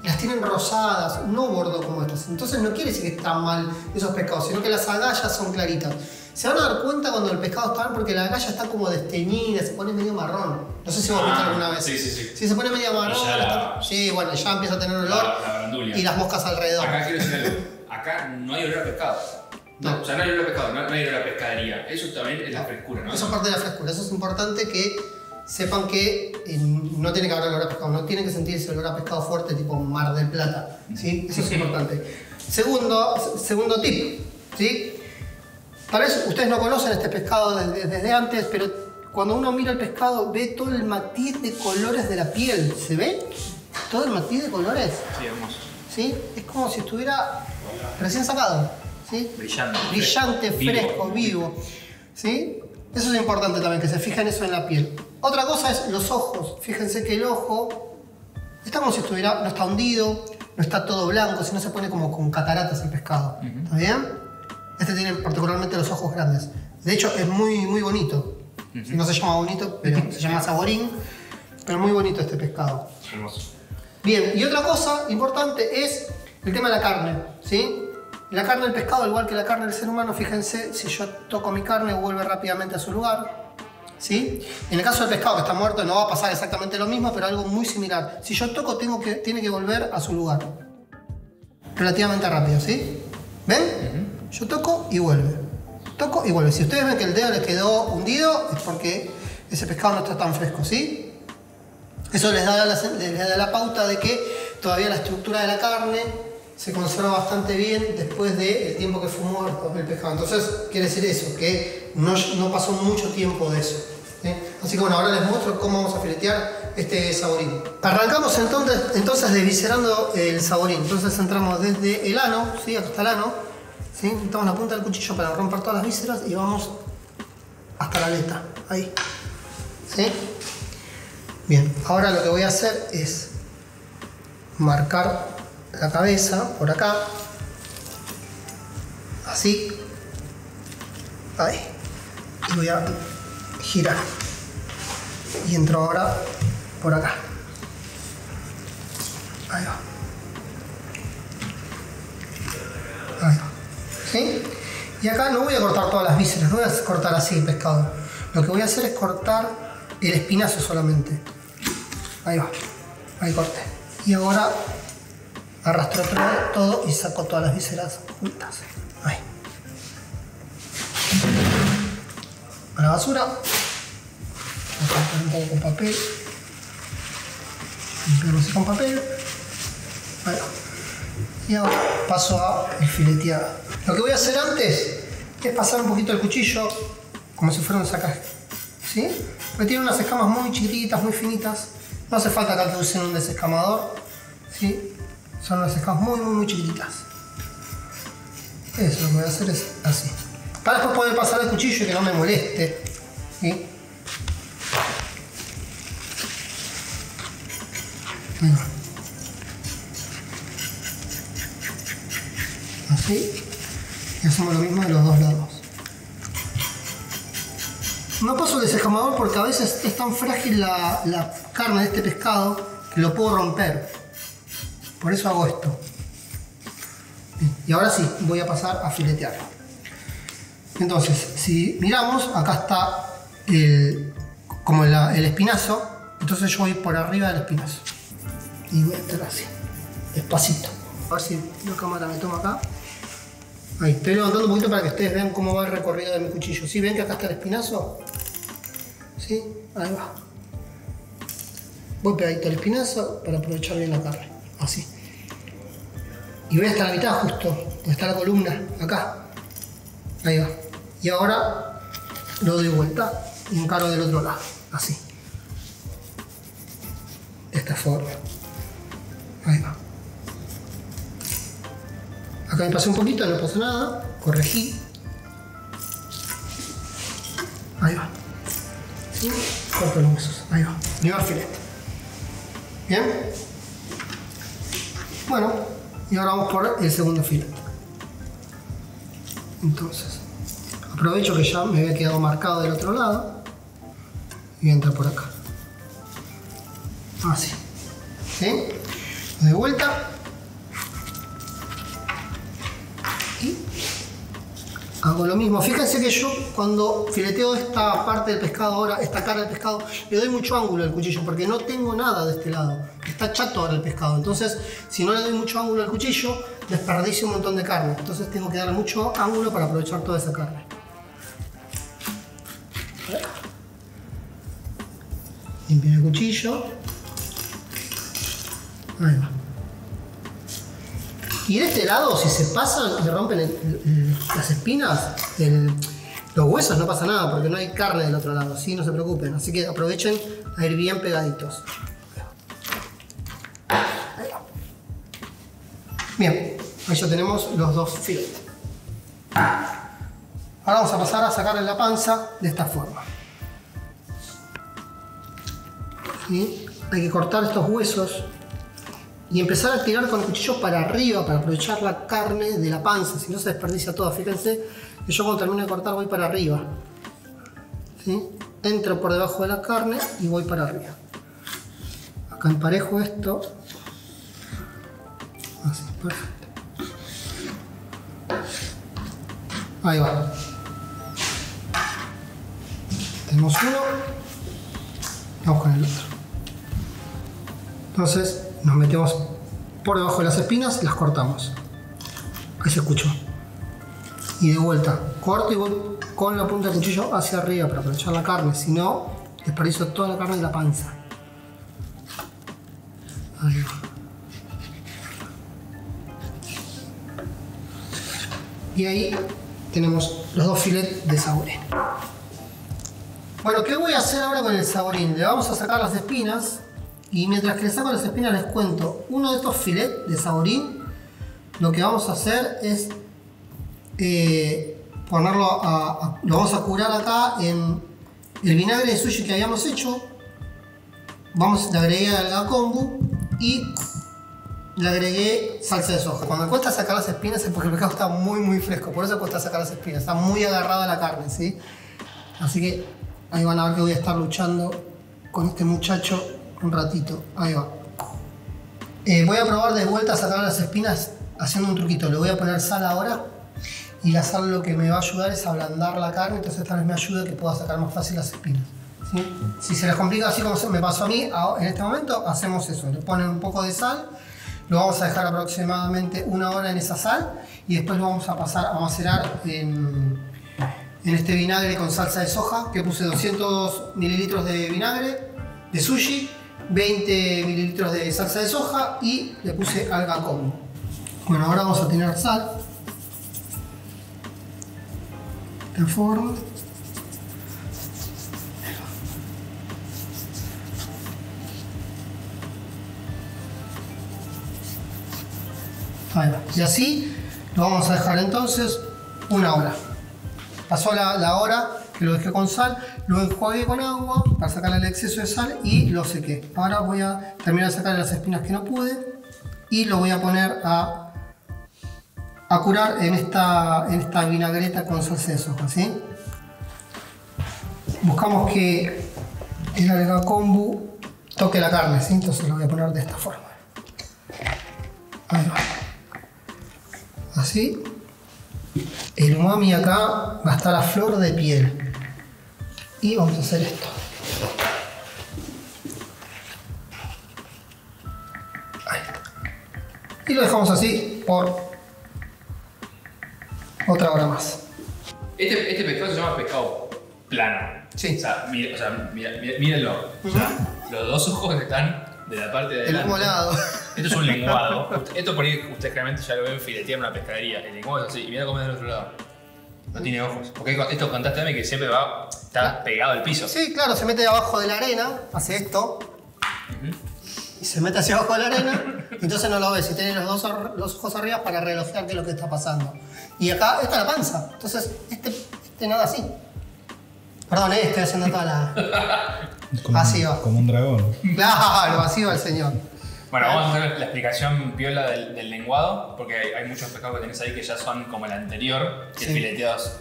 Las tienen rosadas, no bordo como estas. Entonces no quiere decir que están mal esos pescados, sino que las agallas son claritas. Se van a dar cuenta cuando el pescado está mal porque la agalla está como desteñida, se pone medio marrón. No sé si vos viste Ah, alguna vez. sí, sí, sí. Sí, se pone medio marrón. Ya la- está- Sí, bueno, ya empieza a tener olor. La- la y las moscas alrededor. Acá quiero decir algo. Acá no hay olor a pescado. No, No. o sea, no hay olor a pescado, no, no hay olor a pescadería. Eso también es la frescura, ¿no? Eso es parte de la frescura. Eso es importante que sepan que eh, no tiene que haber olor a pescado. No tiene que sentirse olor a pescado fuerte tipo Mar del Plata. ¿sí? Eso es importante. Segundo, segundo tip. ¿sí? Tal vez ustedes no conocen este pescado desde, desde antes, pero cuando uno mira el pescado ve todo el matiz de colores de la piel. ¿Se ve? Todo el matiz de colores. Sí, hermoso. ¿sí? Es como si estuviera recién sacado, ¿sí? Brillante. Brillante, Vivo. fresco, vivo, ¿sí? Eso es importante también, que se fijen eso en la piel. Otra cosa es los ojos. Fíjense que el ojo está como si estuviera, no está hundido, no está todo blanco, sino se pone como con cataratas el pescado. ¿Está bien? Este tiene particularmente los ojos grandes. De hecho, es muy, muy bonito. No se llama bonito, pero se llama saborín. Pero muy bonito este pescado. Hermoso. Bien, y otra cosa importante es el tema de la carne, ¿sí? La carne del pescado, igual que la carne del ser humano, fíjense, si yo toco mi carne, vuelve rápidamente a su lugar, ¿sí? En el caso del pescado que está muerto no va a pasar exactamente lo mismo, pero algo muy similar. Si yo toco, tengo que, tiene que volver a su lugar. Relativamente rápido, ¿sí? ¿Ven? Yo toco y vuelve. Toco y vuelve. Si ustedes ven que el dedo le quedó hundido, es porque ese pescado no está tan fresco, ¿sí? Eso les da, la, les da la pauta de que todavía la estructura de la carne se conserva bastante bien después del tiempo que fue muerto el pescado. Entonces, quiere decir eso, que no, no pasó mucho tiempo de eso. ¿sí? Así que bueno, ahora les muestro cómo vamos a filetear este saborín. Arrancamos entonces, entonces desviscerando el saborín. Entonces entramos desde el ano, ¿sí? está el ano, ¿sí? metemos la punta del cuchillo para romper todas las vísceras y vamos hasta la aleta, ahí. ¿sí? Bien, ahora lo que voy a hacer es marcar la cabeza por acá, así, ahí, y voy a girar. Y entro ahora por acá. Ahí va. Ahí va. ¿Sí? Y acá no voy a cortar todas las vísceras, no voy a cortar así el pescado. Lo que voy a hacer es cortar el espinazo solamente. Ahí va. Ahí corté. Y ahora arrastro todo y saco todas las vísceras juntas. Ahí. A la basura. Cortar un poco con papel. Limpiarlo así con papel. Y ahora paso a el fileteado. Lo que voy a hacer antes es pasar un poquito el cuchillo como si fuera un sacaje. ¿Sí? Porque tiene unas escamas muy chiquititas, muy finitas. No hace falta que usen un desescamador. ¿Sí? Son unas escamas muy, muy, muy chiquititas. Eso lo que voy a hacer es así. Para después poder pasar el cuchillo y que no me moleste. ¿Sí? Así. Y hacemos lo mismo de los dos lados. No paso el desescamador porque a veces es tan frágil la, la carne de este pescado que lo puedo romper. Por eso hago esto. Y ahora sí, voy a pasar a filetearlo. Entonces, si miramos, acá está el, como el espinazo. Entonces yo voy por arriba del espinazo. Y voy a estar así, despacito. A ver si la cámara me toma acá. Ahí, estoy levantando un poquito para que ustedes vean cómo va el recorrido de mi cuchillo. ¿Sí ven que acá está el espinazo? ¿Sí? Ahí va. Voy pegadito al espinazo para aprovechar bien la carne. Así. Y voy hasta la mitad justo, donde está la columna, acá. Ahí va. Y ahora lo doy vuelta y encaro del otro lado. Así. De esta forma. Ahí va. Acá me pasé un poquito, no pasa nada. Corregí. Ahí va. Corto los huesos. Ahí va. Primer filete. Bien. Bueno, y ahora vamos por el segundo filete. Entonces, aprovecho que ya me había quedado marcado del otro lado y entra por acá. Así. ¿Sí? De vuelta. Hago lo mismo. Fíjense que yo cuando fileteo esta parte del pescado ahora, esta cara del pescado, le doy mucho ángulo al cuchillo porque no tengo nada de este lado. Está chato ahora el pescado. Entonces, si no le doy mucho ángulo al cuchillo, desperdicio un montón de carne. Entonces tengo que darle mucho ángulo para aprovechar toda esa carne. Limpio el cuchillo. Ahí va. Y de este lado, si se pasan se rompen el- las espinas, el- los huesos, no pasa nada porque no hay carne del otro lado, ¿sí? No se preocupen. Así que aprovechen a ir bien pegaditos. Bien, ahí ya tenemos los dos filetes. Ahora vamos a pasar a sacarle la panza de esta forma. ¿Sí? Hay que cortar estos huesos y empezar a tirar con el cuchillo para arriba para aprovechar la carne de la panza, si no se desperdicia toda. Fíjense que yo cuando termino de cortar voy para arriba. Entro por debajo de la carne y voy para arriba. Acá emparejo esto. Así, perfecto. Ahí va. Tenemos uno. Vamos con el otro. Entonces nos metemos por debajo de las espinas las cortamos. Ahí se escuchó. Y de vuelta, corto y voy con la punta del cuchillo hacia arriba para aprovechar la carne. Si no, desperdicio toda la carne de la panza. Y ahí tenemos los dos filetes de saborín. Bueno, ¿qué voy a hacer ahora con el saborín? Le vamos a sacar las espinas y mientras que le saco las espinas les cuento, uno de estos filets de saborín, lo que vamos a hacer es eh, ponerlo a, a- lo vamos a curar acá en el vinagre de sushi que habíamos hecho. Vamos, agregué alga kombu y le agregué salsa de soja. Cuando cuesta sacar las espinas es porque el pescado está muy muy fresco, por eso cuesta sacar las espinas, está muy agarrada a la carne, ¿sí? Así que ahí van a ver que voy a estar luchando con este muchacho un ratito. Ahí va. Eh, voy a probar de vuelta a sacar las espinas haciendo un truquito. Le voy a poner sal ahora. Y la sal lo que me va a ayudar es a ablandar la carne, entonces tal vez me ayude que pueda sacar más fácil las espinas. Si se les complica así como se me pasó a mí, en este momento hacemos eso. Le ponen un poco de sal, lo vamos a dejar aproximadamente una hora en esa sal y después lo vamos a pasar a macerar en, en este vinagre con salsa de soja, que puse 200 mililitros de vinagre de sushi, 20 mililitros de salsa de soja y le puse alga combo. Bueno, ahora vamos a tener sal. En forma. Ahí va. Y así lo vamos a dejar entonces una hora. Pasó la, hora lo dejé con sal, lo enjuagué con agua para sacarle el exceso de sal y lo sequé. Ahora voy a terminar de sacar las espinas que no pude y lo voy a poner a, a curar en esta, en esta vinagreta con salsa de. ¿sí? Buscamos que el alga kombu toque la carne, ¿sí? entonces lo voy a poner de esta forma. Así. El umami acá va a estar a flor de piel. Y vamos a hacer esto. Ahí. Y lo dejamos así por otra hora más. Este, este pescado se llama pescado plano. Sí. O sea, mira- o sea, mira- mira- mírenlo. O sea, los dos ojos están de la parte de Del adelante. mismo lado. Esto es un lenguado. Esto por ahí ustedes claramente ya lo ven filetear en una pescadería. El lenguado es así. Y mira cómo es del otro lado. No tiene ojos. Porque esto contaste a mí que siempre va, está pegado al piso. Sí, claro, se mete abajo de la arena, hace esto. Y se mete hacia abajo de la arena, entonces no lo ves. Y tiene los dos los ojos arriba para relojear qué es lo que está pasando. Y acá está la panza. Entonces, este, este nada así. Perdón, eh, estoy haciendo toda la. Como, Así va. como un dragón. Claro, así va el señor. Bueno, vamos a hacer la explicación piola del, del lenguado, porque hay, hay muchos pescados que tenés ahí que ya son como el anterior, que Sí. fileteados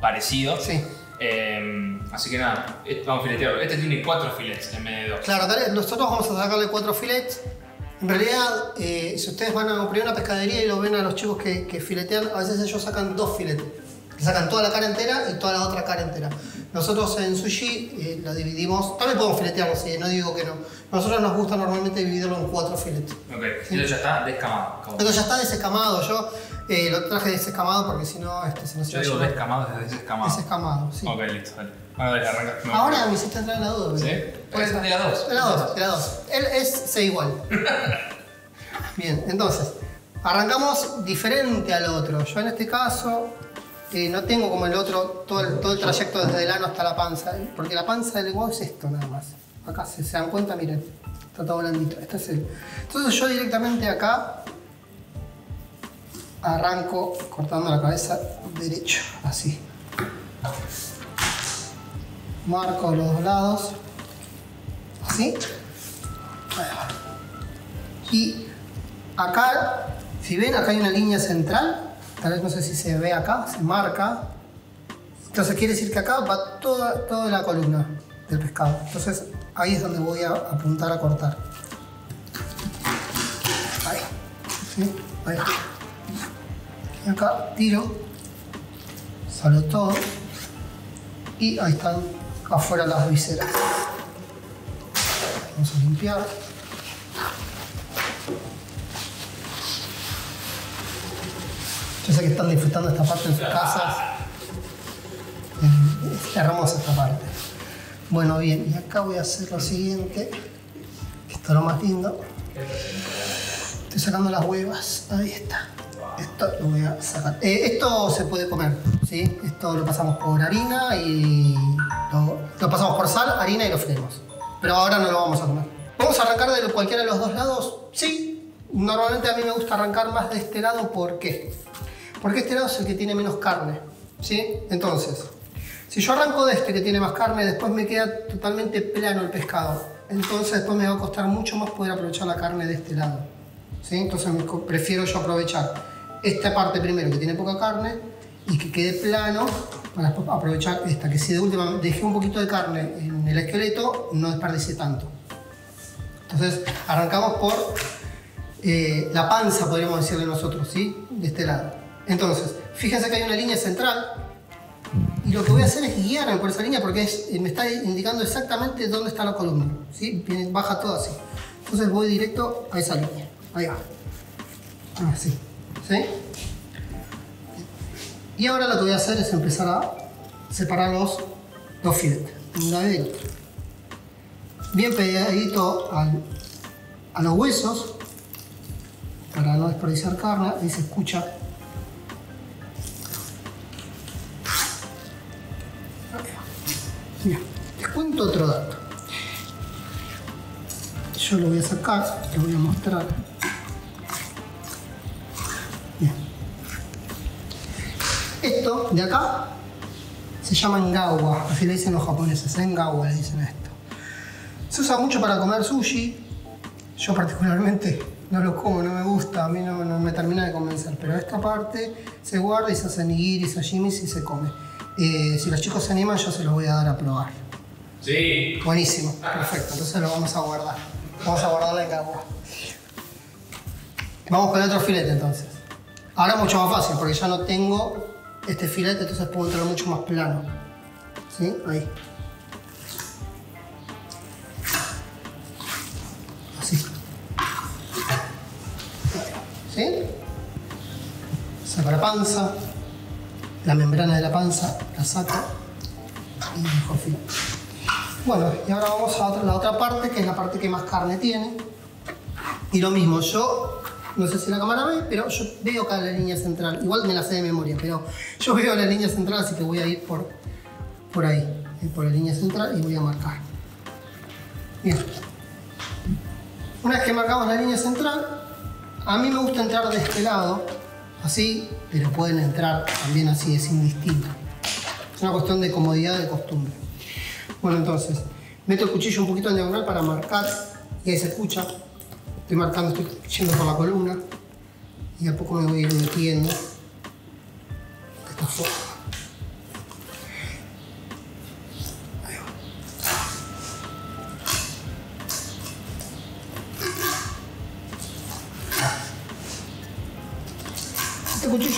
parecidos. Sí. Eh, así que nada, este- vamos a filetearlo. Este tiene cuatro filets en vez de dos. Claro, nosotros vamos a sacarle cuatro filets. En realidad, eh, si ustedes van a comprar una pescadería y lo ven a los chicos que, que filetean, a veces ellos sacan dos filetes. Le sacan toda la cara entera y toda la otra cara entera. Nosotros en sushi eh, lo dividimos, también podemos filetearlo, sí, no digo que no. Nosotros nos gusta normalmente dividirlo en cuatro filetes. Ok, esto ya está descamado. Esto ya está desescamado, yo eh, lo traje desescamado porque si no este, se nos Yo digo descamado desde desescamado. Desescamado, sí. Ok, listo, dale. Bueno, dale, arranca. Me- Ahora me hiciste entrar en la duda. ¿Sí? Pues de las dos. De las dos, de las dos. Él es C igual. Bien, entonces, arrancamos diferente al otro. Yo en este caso no tengo como el otro todo el, trayecto desde el ano hasta la panza, porque la panza del lenguado es esto nada más. Acá, si se dan cuenta, miren, está todo blandito. Este es el. Entonces yo directamente acá arranco cortando la cabeza derecho, así. Marco los dos lados. Así. Y acá, si ven, acá hay una línea central. Tal vez no sé si se ve acá, se marca. Entonces quiere decir que acá va toda, toda la columna del pescado. Entonces ahí es donde voy a apuntar a cortar. Ahí. Ahí. Y acá tiro. Salo todo. Y ahí están afuera las viseras. Vamos a limpiar. Yo sé que están disfrutando esta parte en sus casas. Eh, Es hermosa esta parte. Bueno, bien, y acá voy a hacer lo siguiente. Esto es lo más lindo. Estoy sacando las huevas. Ahí está. Esto lo voy a sacar. Eh, esto se puede comer, ¿sí? Esto lo pasamos por harina y lo, lo pasamos por sal, harina y lo freímos. Pero ahora no lo vamos a comer. ¿Vamos a arrancar de cualquiera de los dos lados? Sí. Normalmente a mí me gusta arrancar más de este lado. ¿Por qué? Porque este lado es el que tiene menos carne. ¿Sí? Entonces, si yo arranco de este que tiene más carne, después me queda totalmente plano el pescado. Entonces después me va a costar mucho más poder aprovechar la carne de este lado. ¿Sí? Entonces prefiero yo aprovechar esta parte primero que tiene poca carne y que quede plano para después aprovechar esta, que si de última dejé un poquito de carne en el esqueleto, no desperdicie tanto. Entonces arrancamos por eh, la panza, podríamos decirle nosotros, ¿sí? De este lado. Entonces, fíjense que hay una línea central y lo que voy a hacer es guiarme por esa línea porque me está indicando exactamente dónde está la columna. ¿sí? Baja todo así. Entonces voy directo a esa línea. Ahí va. Así. ¿Sí? Y ahora lo que voy a hacer es empezar a separar los dos filetes. Un lado y del otro. Bien pegadito a los huesos para no desperdiciar carne. Ahí se escucha Mira, les cuento otro dato. Yo lo voy a sacar, lo voy a mostrar. Bien. Esto de acá se llama engawa, así le dicen los japoneses, engawa le dicen esto. Se usa mucho para comer sushi. Yo particularmente no lo como, no me gusta, a mí no, me termina de convencer. Pero esta parte se guarda y se hace nigiri, sashimis y se come. Eh, si los chicos se animan, yo se los voy a dar a probar. Sí. Buenísimo, perfecto. Entonces lo vamos a guardar. Vamos a guardar la engawa. Vamos con el otro filete entonces. Ahora mucho más fácil porque ya no tengo este filete, entonces puedo entrar mucho más plano. ¿Sí? Ahí. Así. ¿Sí? Saco la panza, la membrana de la panza, la saco y dejo filete. Bueno, y ahora vamos a la otra parte, que es la parte que más carne tiene. Y lo mismo, yo, no sé si la cámara ve, pero yo veo acá la línea central. Igual me la sé de memoria, pero yo veo la línea central, así que voy a ir por, por ahí, ir por la línea central y voy a marcar. Bien. Una vez que marcamos la línea central, a mí me gusta entrar de este lado, así, pero pueden entrar también así, es indistinto. Es una cuestión de comodidad, de costumbre. Bueno, entonces, meto el cuchillo un poquito en diagonal para marcar, y ahí se escucha. Estoy marcando, estoy yendo por la columna, y a poco me voy a ir metiendo. De esta forma.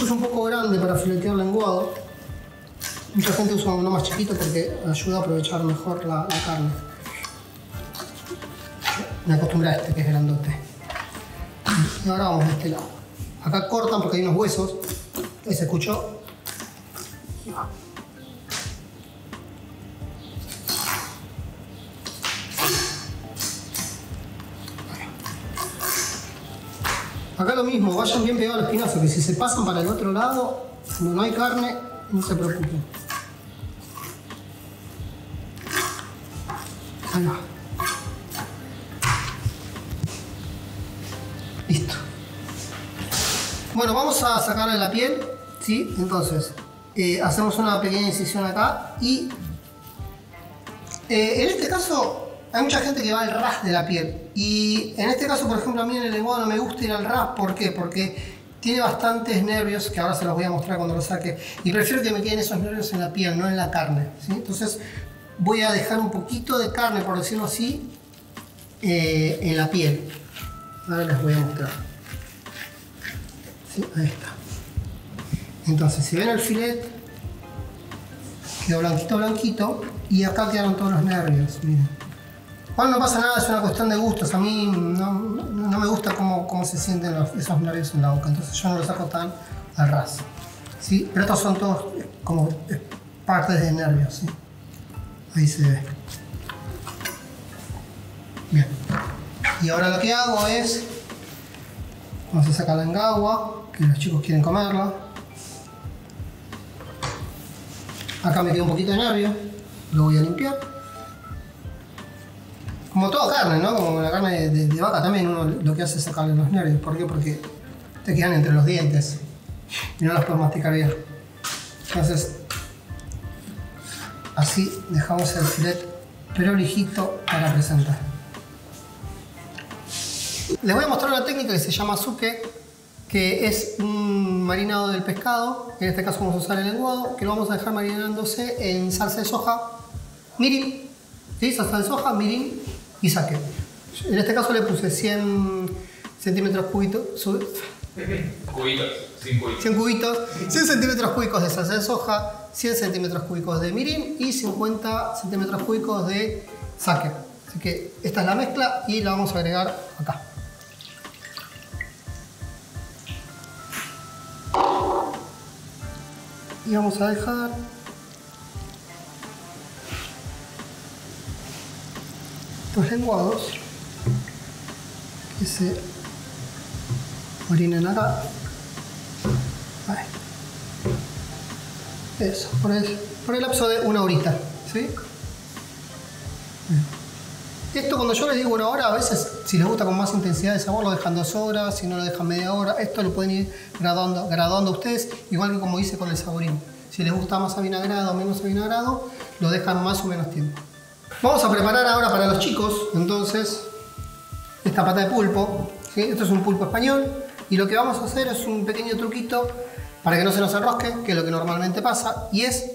Es un poco grande para filetear lenguado. Mucha gente usa uno más chiquito porque ayuda a aprovechar mejor la, carne. Me acostumbré a este que es grandote. Y ahora vamos de este lado. Acá cortan porque hay unos huesos. Ahí se escuchó. Acá lo mismo, vayan bien pegados al espinazo, que si se pasan para el otro lado, como no hay carne, no se preocupen. Ahí va. Listo. Bueno, vamos a sacarle la piel, ¿sí? Entonces, eh, hacemos una pequeña incisión acá y eh, en este caso hay mucha gente que va al ras de la piel y en este caso, por ejemplo, a mí en el lenguado no me gusta ir al ras, ¿por qué? Porque tiene bastantes nervios, que ahora se los voy a mostrar cuando los saque, y prefiero que me queden esos nervios en la piel, no en la carne. Entonces voy a dejar un poquito de carne, por decirlo así, eh, en la piel. Ahora les voy a mostrar. Ahí está. Entonces, si ven el filet, quedó blanquito, blanquito, y acá quedaron todos los nervios, miren. No pasa nada, es una cuestión de gustos. A mí no, me gusta cómo, cómo se sienten esos nervios en la boca, entonces yo no los saco tan al ras. ¿sí? Pero estos son todos como eh, partes de nervios. Ahí se ve. Bien. Y ahora lo que hago es, vamos a sacar la engagua, que los chicos quieren comerla. Acá me queda un poquito de nervio. lo voy a limpiar. Como toda carne, ¿no? Como la carne de, vaca también uno lo que hace es sacarle los nervios. ¿Por qué? Porque te quedan entre los dientes y no los puedes masticar bien. Entonces, así dejamos el filet prolijito para presentar. Les voy a mostrar una técnica que se llama suke, que es un marinado del pescado. En este caso vamos a usar el lenguado, que lo vamos a dejar marinándose en salsa de soja, mirin, ¿sí? salsa de soja, mirin y sake. En este caso le puse 100 centímetros cubitos, Cubitos, sin cubitos. 100 cubitos, 100 centímetros cúbicos de salsa de soja, 100 centímetros cúbicos de mirin y 50 centímetros cúbicos de sake. Así que esta es la mezcla y la vamos a agregar acá. Y vamos a dejar estos lenguados que se marinen acá. Eso, por el, por el lapso de una horita. ¿sí? Esto cuando yo les digo una hora, a veces si les gusta con más intensidad de sabor lo dejan dos horas, si no lo dejan media hora. Esto lo pueden ir graduando, graduando ustedes, igual que como hice con el saborín. Si les gusta más avinagrado o menos avinagrado, lo dejan más o menos tiempo. Vamos a preparar ahora para los chicos, entonces, esta pata de pulpo. Esto es un pulpo español y lo que vamos a hacer es un pequeño truquito para que no se nos enrosque, que es lo que normalmente pasa, y es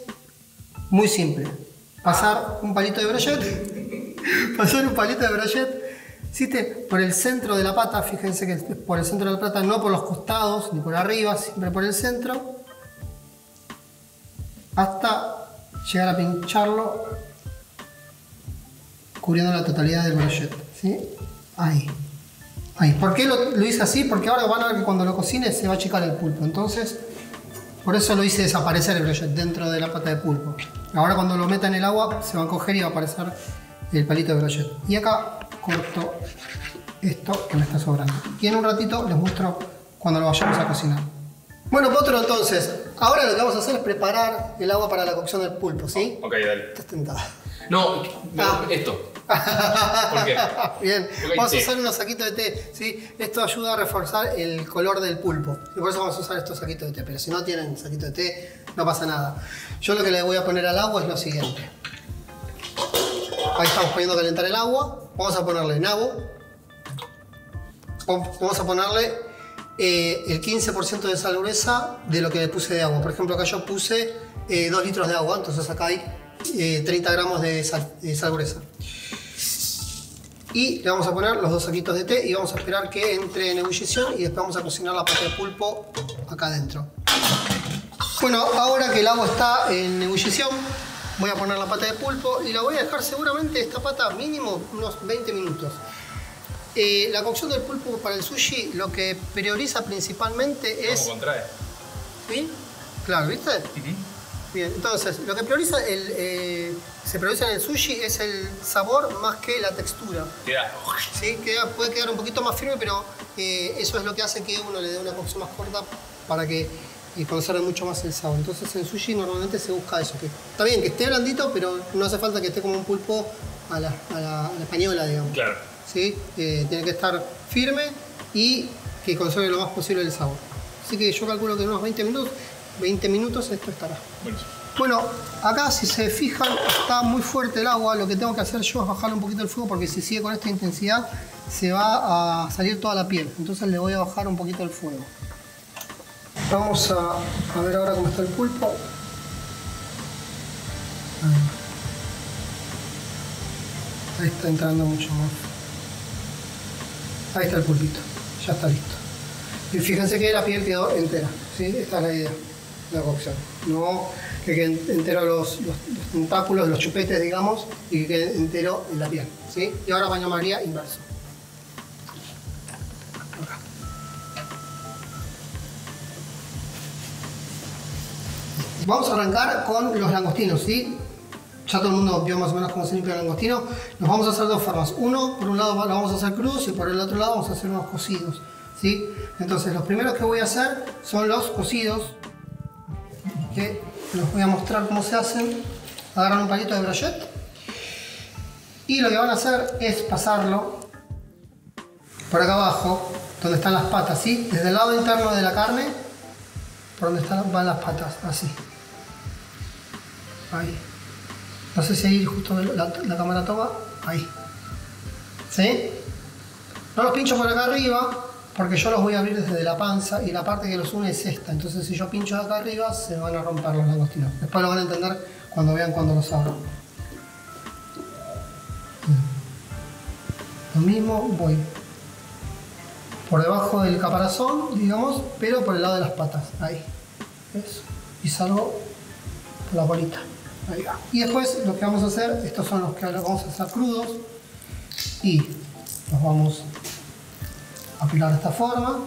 muy simple. Pasar un palito de brochet, pasar un palito de brochet, por el centro de la pata, fíjense que es por el centro de la pata, no por los costados ni por arriba, siempre por el centro, hasta llegar a pincharlo cubriendo la totalidad del brochet. ¿sí? Ahí. Ahí. ¿Por qué lo, lo hice así? Porque ahora van a ver que cuando lo cocine se va a achicar el pulpo. Entonces, por eso lo hice desaparecer el brochet dentro de la pata de pulpo. Ahora cuando lo meta en el agua se va a encoger y va a aparecer el palito de brochet. Y acá corto esto que me está sobrando. Y en un ratito les muestro cuando lo vayamos a cocinar. Bueno, Potro, entonces, ahora lo que vamos a hacer es preparar el agua para la cocción del pulpo, ¿sí? Ok, dale. Estás tentada. No, me- Ah. esto. ¿Por qué? Bien, Porque vamos a usar unos saquitos de té, ¿sí? Esto ayuda a reforzar el color del pulpo. Y por eso vamos a usar estos saquitos de té. Pero si no tienen saquito de té, no pasa nada. Yo lo que le voy a poner al agua es lo siguiente. Ahí estamos poniendo a calentar el agua. Vamos a ponerle nabo. Vamos a ponerle eh, el 15% de sal gruesa de lo que le puse de agua. Por ejemplo, acá yo puse 2 litros de agua, entonces acá hay eh, 30 gramos de sal, de sal gruesa. Y le vamos a poner los dos saquitos de té y vamos a esperar que entre en ebullición y después vamos a cocinar la pata de pulpo acá adentro. Bueno, ahora que el agua está en ebullición, voy a poner la pata de pulpo y la voy a dejar seguramente esta pata mínimo unos 20 minutos. Eh, la cocción del pulpo para el sushi lo que prioriza principalmente es... ¿Cómo contrae? ¿Sí? Claro, ¿viste? Bien, entonces, lo que prioriza el, eh, se prioriza en el sushi es el sabor más que la textura. Queda. ¿sí? Queda- puede quedar un poquito más firme, pero eh, eso es lo que hace que uno le dé una cocción más corta para que eh, conserve mucho más el sabor. Entonces en sushi normalmente se busca eso. Que, está bien que esté blandito, pero no hace falta que esté como un pulpo a la, a la- a la española, digamos. Claro. ¿sí? Eh, tiene que estar firme y que conserve lo más posible el sabor. Así que yo calculo que en unos 20 minutos, 20 minutos esto estará. Buenísimo. Bueno, acá si se fijan está muy fuerte el agua, lo que tengo que hacer yo es bajarle un poquito el fuego porque si sigue con esta intensidad se va a salir toda la piel, entonces le voy a bajar un poquito el fuego. Vamos a, a ver ahora cómo está el pulpo. Ahí está entrando mucho más. Ahí está el pulpito, ya está listo. Y fíjense que la piel quedó entera, ¿sí? Esta es la idea, la cocción. No que queden enteros los, los- los tentáculos, los chupetes, digamos, y que quede entero en la piel, ¿sí? Y ahora baño María inverso. Vamos a arrancar con los langostinos, ¿sí? Ya todo el mundo vio más o menos cómo se limpia el langostino. Los vamos a hacer dos formas. Uno, por un lado lo vamos a hacer crudos y por el otro lado vamos a hacer unos cocidos. ¿sí? Entonces los primeros que voy a hacer son los cocidos. Que los voy a mostrar cómo se hacen. agarran un palito de brochet y lo que van a hacer es pasarlo por acá abajo, donde están las patas, ¿sí? Desde el lado interno de la carne, por donde están, van las patas, así. Ahí. No sé si ahí justo la, la cámara toma. Ahí. ¿Sí? No los pincho por acá arriba, porque yo los voy a abrir desde la panza y la parte que los une es esta. Entonces si yo pincho de acá arriba, se van a romper los langostinos. Después lo van a entender cuando vean cuando los abro. Lo mismo voy por debajo del caparazón, digamos, pero por el lado de las patas. Ahí. Eso. Y salgo por la bolita. Ahí va. Y después lo que vamos a hacer, estos son los que ahora vamos a hacer crudos. Y los vamos apilar de esta forma.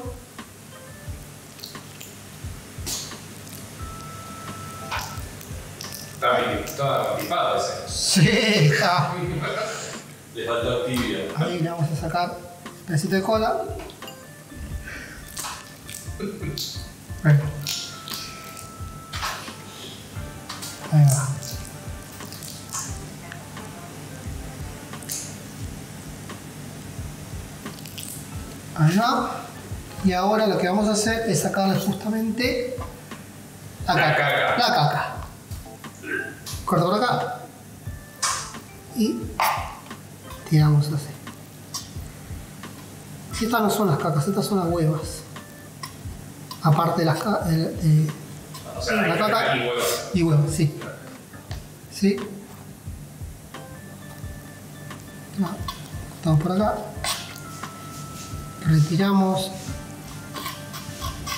Está pipado ese. Sí, está. Le faltó tibia. Ahí le vamos a sacar un pedacito de cola. Ahí va. Va. Y ahora lo que vamos a hacer es sacarle justamente la La caca. La caca. Corto por acá. Y tiramos así. Estas no son las cacas, estas son las huevas. Aparte de las cacas. O sea, La caca. y huevos. Y huevos, sí. Sí. Estamos por acá. Retiramos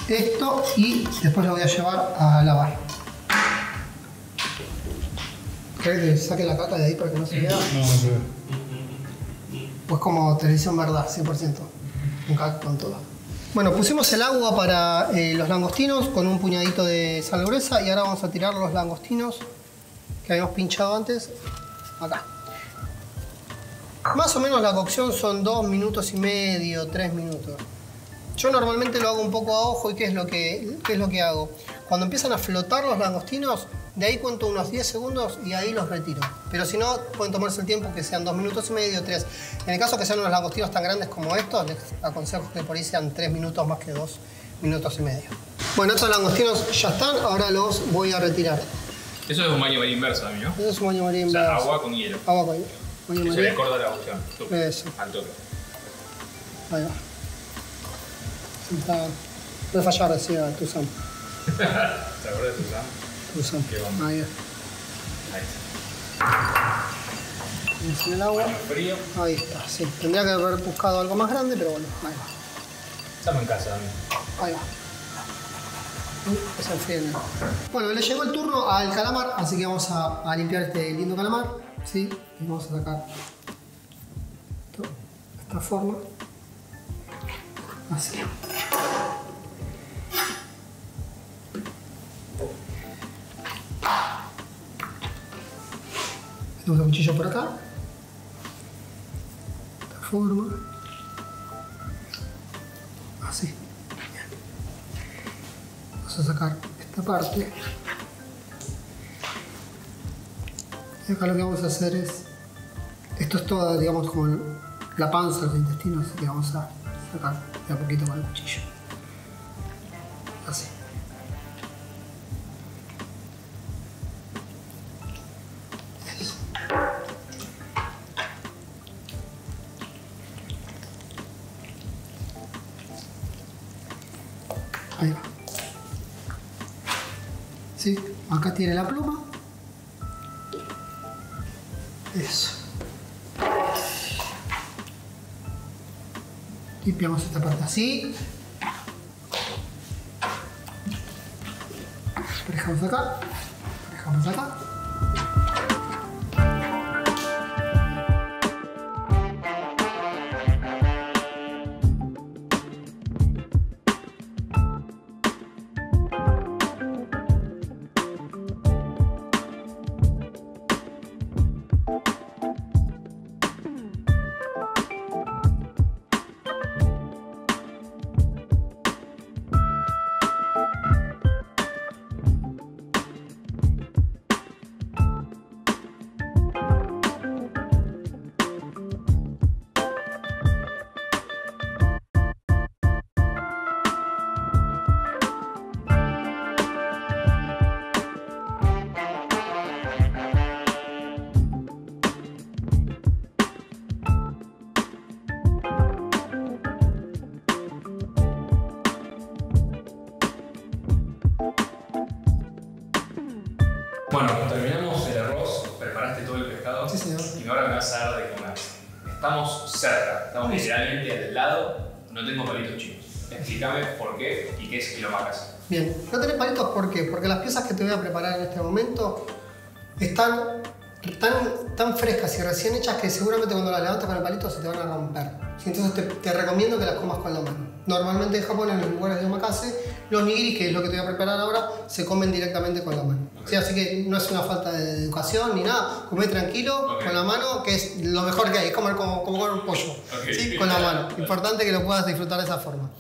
esto y después lo voy a llevar a lavar. ¿Querés que saque la caca de ahí para que no se vea? Pues como televisión verdad, 100%. Un caca con todo. Bueno, pusimos el agua para eh, los langostinos con un puñadito de sal gruesa y ahora vamos a tirar los langostinos que habíamos pinchado antes acá. Más o menos la cocción son dos minutos y medio, tres minutos. Yo normalmente lo hago un poco a ojo y ¿qué es lo que, qué es lo que hago? Cuando empiezan a flotar los langostinos, de ahí cuento unos 10 segundos y ahí los retiro. Pero si no, pueden tomarse el tiempo que sean dos minutos y medio, tres. En el caso que sean unos langostinos tan grandes como estos, les aconsejo que por ahí sean tres minutos más que dos minutos y medio. Bueno, estos langostinos ya están, ahora los voy a retirar. Eso es un baño maría inverso a mí, ¿no? Eso es un baño maría O sea, agua con hielo. Agua con maría. le corta la cocción. Tuc. Eso. Al toque. Ahí va. No fallar, decía Tuzán. ¿Te acuerdas de Susana? Tuzán. Qué bomba. Ahí va. Ahí está. En el agua. Frío. Ahí está, sí. Tendría que haber buscado algo más grande, pero bueno, ahí va. Estamos en casa también. Ahí va. Se enfríen. Bueno, le llegó el turno al calamar, así que vamos a, a limpiar este lindo calamar. ¿Sí? Y vamos a sacar esto de esta forma. Así. Tenemos el cuchillo por acá. De esta forma. Así. Bien. Vamos a sacar esta parte. Y acá lo que vamos a hacer es. Esto es toda, digamos, como la panza, los intestinos, que vamos a sacar de a poquito con el cuchillo. Así. Ahí va. Sí, acá tiene la pluma. Eso. Limpiamos esta parte así. Dejamos acá. Dejamos acá. ¿Por qué? Porque las piezas que te voy a preparar en este momento están tan, tan frescas y recién hechas que seguramente cuando las levantas con el palito se te van a romper. Entonces te, te recomiendo que las comas con la mano. Normalmente en Japón, en los lugares de omakase, los nigiris, que es lo que te voy a preparar ahora, se comen directamente con la mano. Ok. Sí, así que no es una falta de educación ni nada. Comé tranquilo, Ok. con la mano, que es lo mejor que hay. Es comer como, como comer un pollo. Ok. ¿sí? Con la mano. Importante que lo puedas disfrutar de esa forma.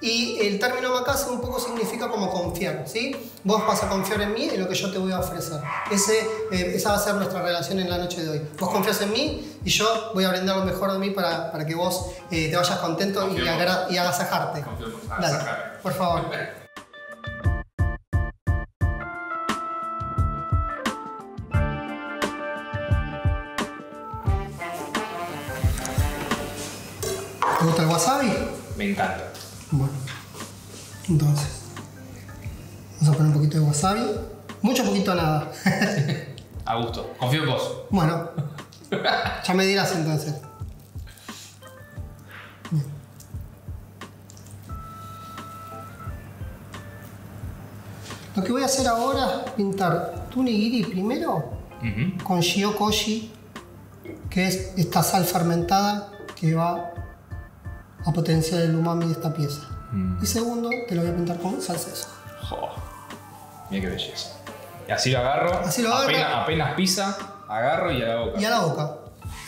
Y el término makase un poco significa como confiar, ¿sí? Vos vas a confiar en mí en lo que yo te voy a ofrecer. Ese, eh, esa va a ser nuestra relación en la noche de hoy. Vos confías en mí y yo voy a brindar lo mejor de mí para, para que vos eh, te vayas contento y, Confío agra- y agasajarte. Confío en- Dale, por favor. ¿Te gusta el wasabi? Me encanta. Bueno, entonces, vamos a poner un poquito de wasabi. Mucho poquito nada. A gusto. Confío en vos. bueno, ya me dirás entonces. Bien. Lo que voy a hacer ahora es pintar tu nigiri primero Ujú. con shiokoshi, que es esta sal fermentada que va a potenciar el umami de esta pieza. Mm. Y segundo, te lo voy a pintar con salsa de soja. Mira qué belleza. Y así lo agarro. Así lo agarro. Apenas, apenas pisa, agarro y a la boca. Y a la boca,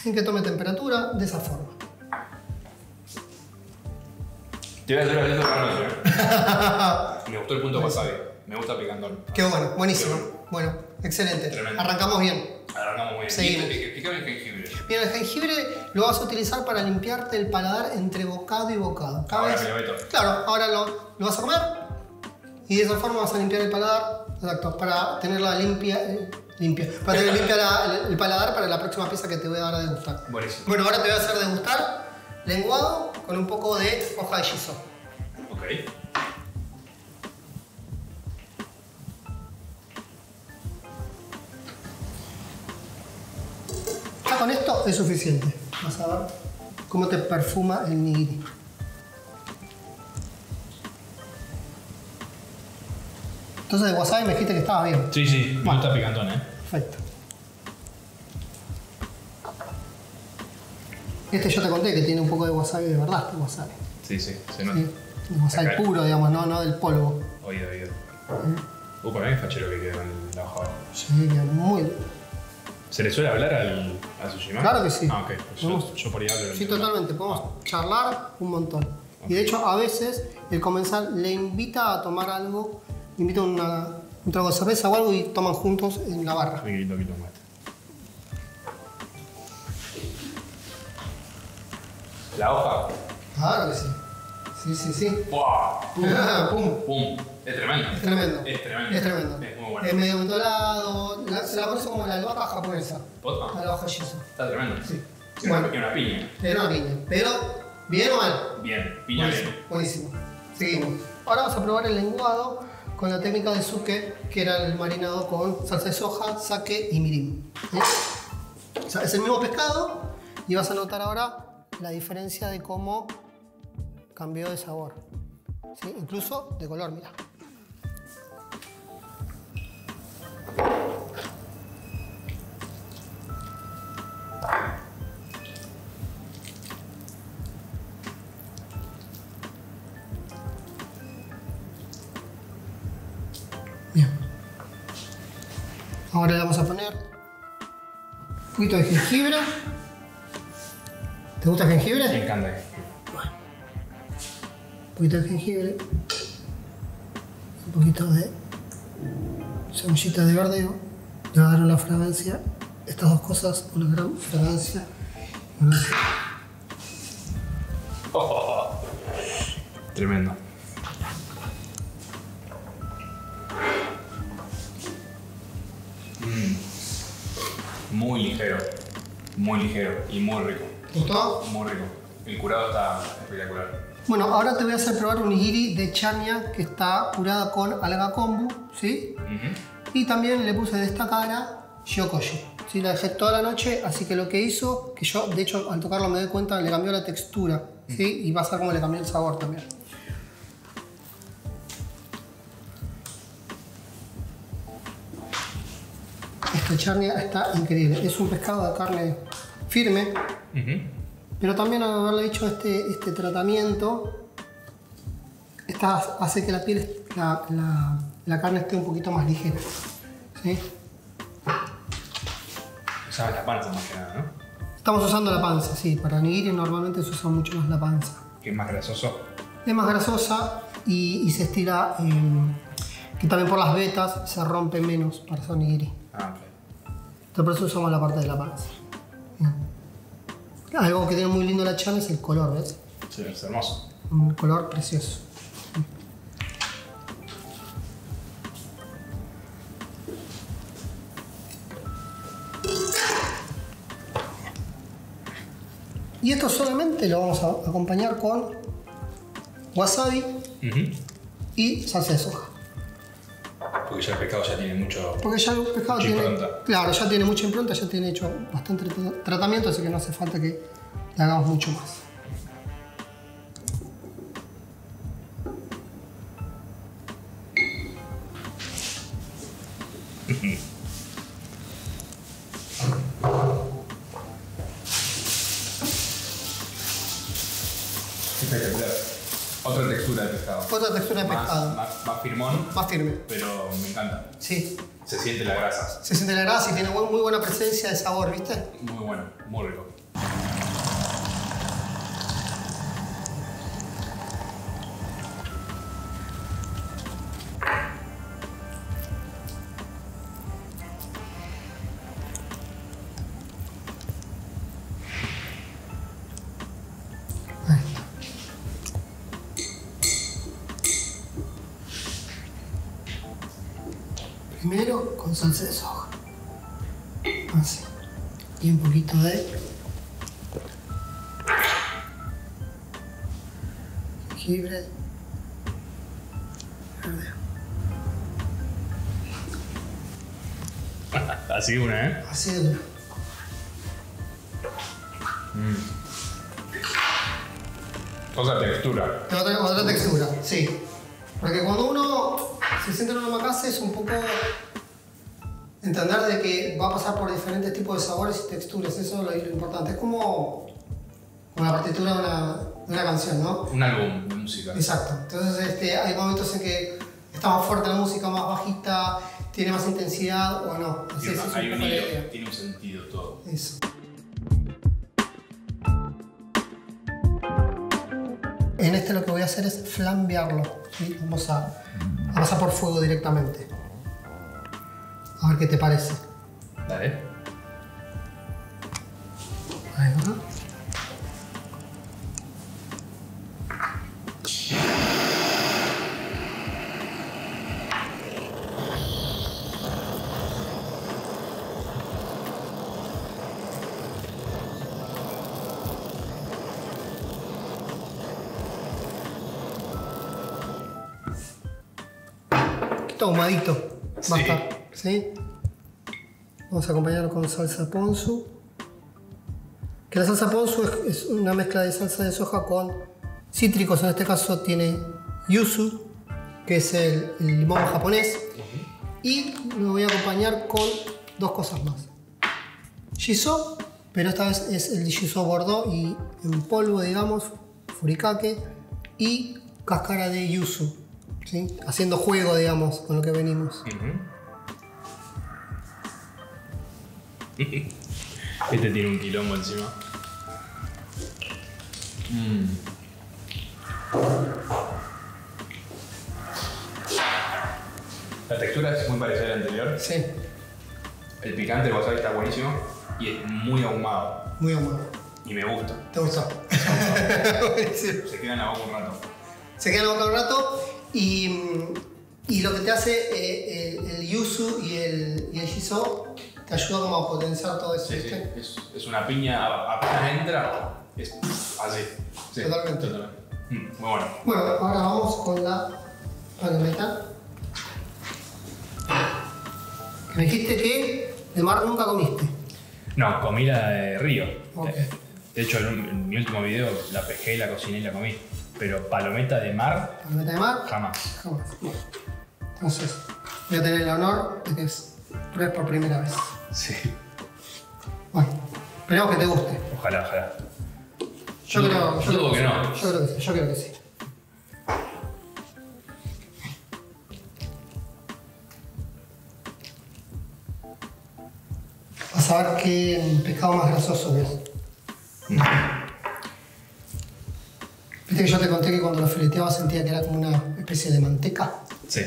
sin que tome temperatura, de esa forma. Te voy a hacer para. ¿eh? Me gustó el punto wasabi. Me gusta picandón. Qué bueno, buenísimo. Bueno, excelente. Tremendo. Arrancamos bien. Arrancamos bien. Seguimos. El jengibre. Bien, el jengibre lo vas a utilizar para limpiarte el paladar entre bocado y bocado. Cada Ahora vez- me lo meto. Claro, ahora lo, lo vas a comer y de esa forma vas a limpiar el paladar. Exacto, para tenerla limpia. eh, limpia. Para tener limpia la- el, el paladar para la próxima pieza que te voy a dar a degustar. Buenísimo. Bueno, ahora te voy a hacer degustar lenguado con un poco de hoja de shiso. Ok. Ya con esto es suficiente. Vas a ver cómo te perfuma el nigiri. Entonces de wasabi me dijiste que estaba bien. Sí, sí. Me gusta picantón, eh. Perfecto. Este yo te conté que tiene un poco de wasabi de verdad, este wasabi. Sí, sí. Se nota. ¿sí? El wasabi Acá. puro, digamos, no, no del polvo. Oído, oído. Uh, para mí es fachero que quedó en la hoja. Sí, muy bien. ¿Se le suele hablar al, al sushi Claro que sí. Ah, ok. Pues yo, por ahí hablo. Sí, totalmente. Podemos charlar un montón. Y de hecho, a veces el comensal le invita a tomar algo, le invita una- un trago de cerveza o algo y toman juntos en la barra. Muy lindo, lindo. La hoja. Claro que sí. Sí, sí, sí. ¡Buah! Pum. ¡Pum! Es tremendo. Es tremendo. Es tremendo. Es tremendo. Es muy bueno. Es medio la- se la conoce como la albahaca japonesa. ¿Posta? A la hoja shiso. Está tremendo. Sí. Es Bueno. una piña. Era una piña. Pero, ¿bien o mal? Bien, piña Buenísimo. bien. Buenísimo. Seguimos. Ahora vamos a probar el lenguado con la técnica de suke, que era el marinado con salsa de soja, sake y mirin. O sea, es el mismo pescado y vas a notar ahora la diferencia de cómo cambió de sabor. Incluso de color, mira. Bien. Ahora le vamos a poner un poquito de jengibre. ¿Te gusta el jengibre? Me encanta. Un poquito de jengibre. Un poquito de cebollita de verdeo. Le va a dar una fragancia. Estas dos cosas, una gran fragancia. Una- Tremendo. Mm. Muy ligero. Muy ligero y muy rico. ¿Te gustó? Muy rico. El curado está espectacular. Bueno, ahora te voy a hacer probar un nigiri de charnia que está curada con alga kombu, ¿sí? Y también le puse de esta cara Shiokoshi. Sí, la dejé toda la noche, así que lo que hizo, que yo de hecho al tocarlo me doy cuenta, le cambió la textura. ¿sí? Y vas a ver cómo le cambió el sabor también. Esta charnia está increíble. Es un pescado de carne firme, pero también al haberle hecho este, este tratamiento, esta hace que la piel, la, la- la carne esté un poquito más ligera. ¿sí? Usabas la panza más que nada, ¿no? Estamos usando la panza, sí. Para nigiri normalmente se usa mucho más la panza. Que es más grasoso. Es más grasosa y, y se estira, eh, que también por las vetas se rompe menos para hacer nigiri. Ah, ok. Entonces por eso usamos la parte de la panza. Bien. Algo que tiene muy lindo la charne es el color, ¿ves? Sí, es hermoso. Un color precioso. Y esto solamente lo vamos a acompañar con wasabi y salsa de soja. Porque ya el pescado ya tiene mucho. Porque ya el pescado tiene. impronta. Claro, ya tiene mucha impronta, ya tiene hecho bastante tra- tratamiento, así que no hace falta que le hagamos mucho más. Espectacular. Otra textura de pescado. Otra textura de Más, pescado, más, más firmón, más firme. pero me encanta. Sí, Se siente la grasa. se siente la grasa y tiene muy buena presencia de sabor, ¿viste? Muy bueno, muy rico. Primero con salsa de soja. Así. Y un poquito de jengibre verde. Así una, ¿eh? Así de duro. Otra textura. Otra, otra textura, sí. Porque cuando uno se siente en una omakase es un poco entender de que va a pasar por diferentes tipos de sabores y texturas. Eso es lo, lo importante. Es como, la partitura de una, una canción, ¿no? Un álbum de música. Exacto. Entonces este, hay momentos en que está más fuerte la música, más bajita, tiene más intensidad o no. Así Tiene es, un- es hay un hilo, tiene un sentido todo. Eso. En este lo que voy a hacer es flambearlo. ¿sí? Vamos a, a pasar por fuego directamente. A ver qué te parece. Dale. Ahí va. Sí. Vamos a acompañarlo con salsa ponzu. Que la salsa ponzu es, es una mezcla de salsa de soja con cítricos. En este caso tiene yuzu, que es el, el limón japonés. Y lo voy a acompañar con dos cosas más. Shiso, pero esta vez es el shiso bordeaux y en polvo, digamos, furikake. Y cáscara de yuzu, ¿sí? haciendo juego, digamos, con lo que venimos. Este tiene un quilombo encima. La textura es muy parecida a la anterior. Sí, El picante del wasabi está buenísimo y es muy ahumado. muy ahumado. Y me gusta. ¿Te? Buenísimo. Se queda en la boca un rato. Se queda en la boca un rato y, mm, y lo que te hace eh, el, el yuzu y el, y el shiso te ayuda como a potenciar todo eso, Sí, sí. Es, es una piña, apenas entra, es así. Sí, Totalmente. Mm, muy bueno. Bueno, ahora vamos con la palometa. Me dijiste que de mar nunca comiste. No, comí la de río. Ok. De hecho, en, un- en mi último video la pesqué, la cociné y la comí. Pero palometa de mar, Palometa de mar, jamás. jamás. Entonces, voy a tener el honor de que es- por primera vez. Sí. Bueno, esperemos que te guste. Ojalá, ojalá. Yo creo, yo dudo que no. Yo creo que sí, yo creo que sí. Vas a ver qué pescado más grasoso es. Viste que yo te conté que cuando lo fileteaba sentía que era como una especie de manteca. Sí.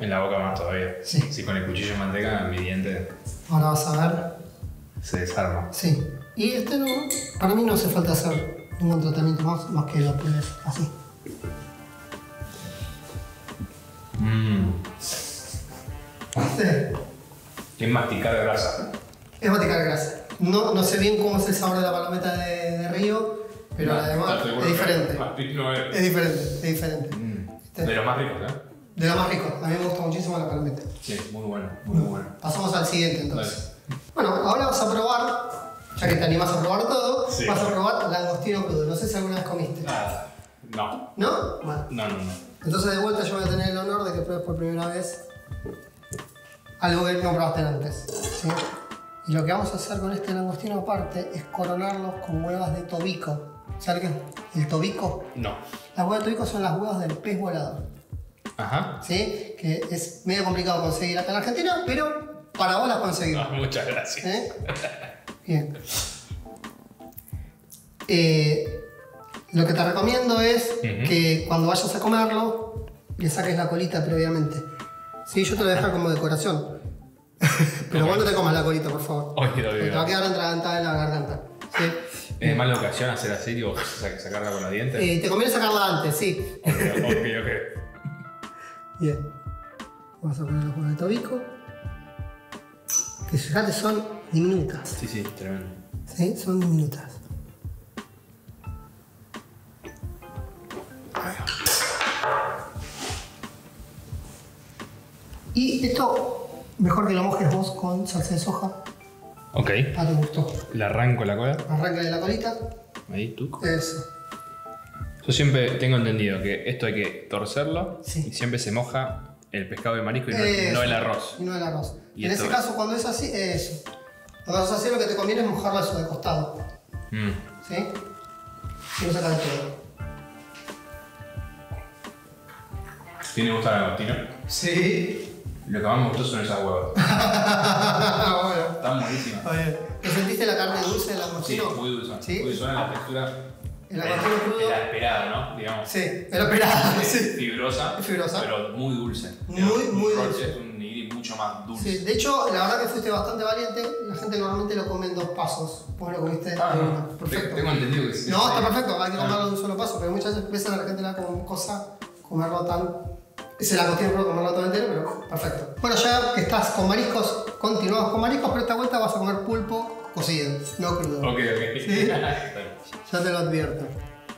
En la boca más todavía. Sí. Si con el cuchillo de manteca, mi diente ahora vas a ver. se desarma. Sí. Y este no, para mí no hace falta hacer ningún tratamiento más, más que lo puedes así. Mmm. ¿Viste? Es masticar grasa. Es masticar grasa. No, no sé bien cómo es el sabor de la palometa de, de río, pero la de mar es diferente. No es. Es diferente, es diferente. Mm. De los más ricos, ¿eh? De lo más rico. A mí me gusta muchísimo la palometa. Sí, muy bueno, muy bueno. Pasamos al siguiente entonces. Bueno, ahora vas a probar, ya que te animas a probar todo, Sí. vas a probar langostino crudo. No sé si alguna vez comiste. Ah, no. ¿No? Bueno. No, no, no. Entonces de vuelta yo voy a tener el honor de que pruebes por primera vez algo que no probaste antes. ¿sí? Y lo que vamos a hacer con este langostino aparte es coronarlos con huevas de tobico. ¿Sabes qué el tobico? No. Las huevas de tobico son las huevas del pez volador. Ajá. ¿sí? Que es medio complicado conseguir acá en Argentina, pero para vos las conseguimos. Ah, muchas gracias. ¿Eh? Bien. Eh, lo que te recomiendo es que cuando vayas a comerlo, le saques la colita previamente. Sí, yo te lo dejar como decoración. Pero Ok. vos no te comas la colita, por favor. Oído, Porque oído. Te va a quedar entragantada en la garganta. ¿sí? ¿Es mala ocasión hacer así, digo, sa- sacarla con los dientes? Eh, te conviene sacarla antes, sí. Ok, ok, ok. Bien. Vamos a poner los huevos de tobico. Que fíjate son diminutas. Sí, sí, tremendo. ¿Sí? Son diminutas. Y esto, mejor que lo mojes vos con salsa de soja, Ok. a tu gusto. Le arranco la cola. Arranca de la colita. Ahí, tú. Eso. Yo siempre tengo entendido que esto hay que torcerlo Sí. y siempre se moja el pescado de marisco y no, el arroz. Y no el arroz. Y en ese caso, cuando es así, eso. Cuando es así, lo que te conviene es mojarlo eso de costado. Mm. ¿Sí? Y no sacar el todo. ¿Tiene gusto la agostino? Sí. Lo que más me gustó son esas huevas. bueno. Están buenísimas. ¿Te sentiste la carne dulce del Sí, langostino? muy dulce. ¿Sí? Muy dulce la textura. El crudo. La esperada, ¿no? Digamos. Sí, era esperada, Es sí. Fibrosa, Es fibrosa. pero muy dulce. Muy, Digamos, muy dulce. Es un nigiri mucho más dulce. Sí, de hecho, la verdad que fuiste bastante valiente. La gente normalmente lo come en dos pasos. Vos lo comiste Ah, en no. uno. Perfecto. Tengo entendido que sí. No, está perfecto, hay que Ah. comerlo de un solo paso, pero muchas veces a la gente le da como cosa comerlo tan. Es el langostino crudo comerlo todo entero, pero perfecto. Bueno, ya que estás con mariscos, continuamos con mariscos, pero esta vuelta vas a comer pulpo cocido, no crudo. Ok, ok. Sí. Ya te lo advierto.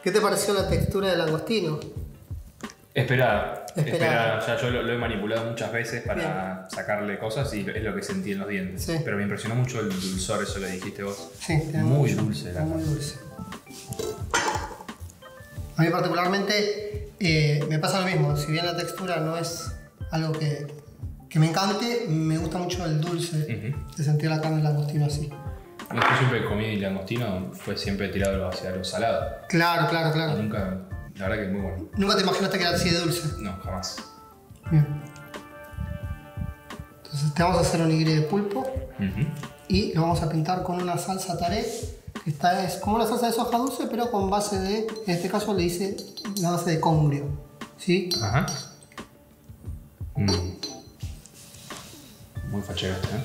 ¿Qué te pareció la textura del langostino? Esperada. Esperada. Ya yo lo, lo he manipulado muchas veces para sacarle cosas y es lo que sentí en los dientes. Sí. Pero me impresionó mucho el dulzor, eso le dijiste vos. Sí, Muy dulce la Muy dulce. A mí particularmente eh, me pasa lo mismo, si bien la textura no es algo que, que me encante, me gusta mucho el dulce Ujú. de sentir la carne del langostino así. Yo siempre comí langostino, fue siempre tirado hacia lo salado. Claro, claro, claro. Nunca, la verdad que es muy bueno. Nunca te imaginaste que era así de dulce. No, jamás. Bien. Entonces te vamos a hacer un nigiri de pulpo y lo vamos a pintar con una salsa taré, que esta es como una salsa de soja dulce, pero con base de, en este caso le hice la base de congrio. ¿Sí? Ajá. Mm. Muy fachero este, ¿eh?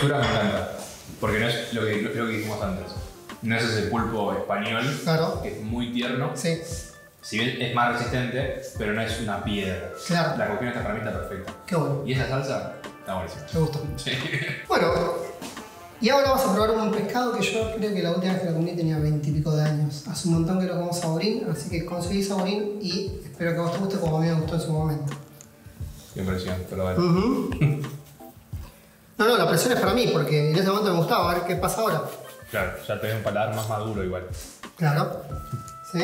Textura me encanta. Porque no es lo que, lo que dijimos antes. No es ese pulpo español Claro. que es muy tierno. Sí. Si bien es más resistente, pero no es una piedra. Claro. La cocina está para mí está perfecta. Qué bueno. Y esa salsa está buenísima. Me gustó. Sí. Bueno, Y ahora vas a probar un pescado que yo creo que la última vez que lo comí tenía 20 y pico de años. Hace un montón que lo como saborín, así que conseguí saborín y espero que a vos te guste como a mí me gustó en su momento. Qué impresión, pero vale. Ujú. No, no, la presión es para mí, porque en ese momento me gustaba, a ver qué pasa ahora. Claro, ya tenés un paladar más maduro igual. Claro. ¿Sí?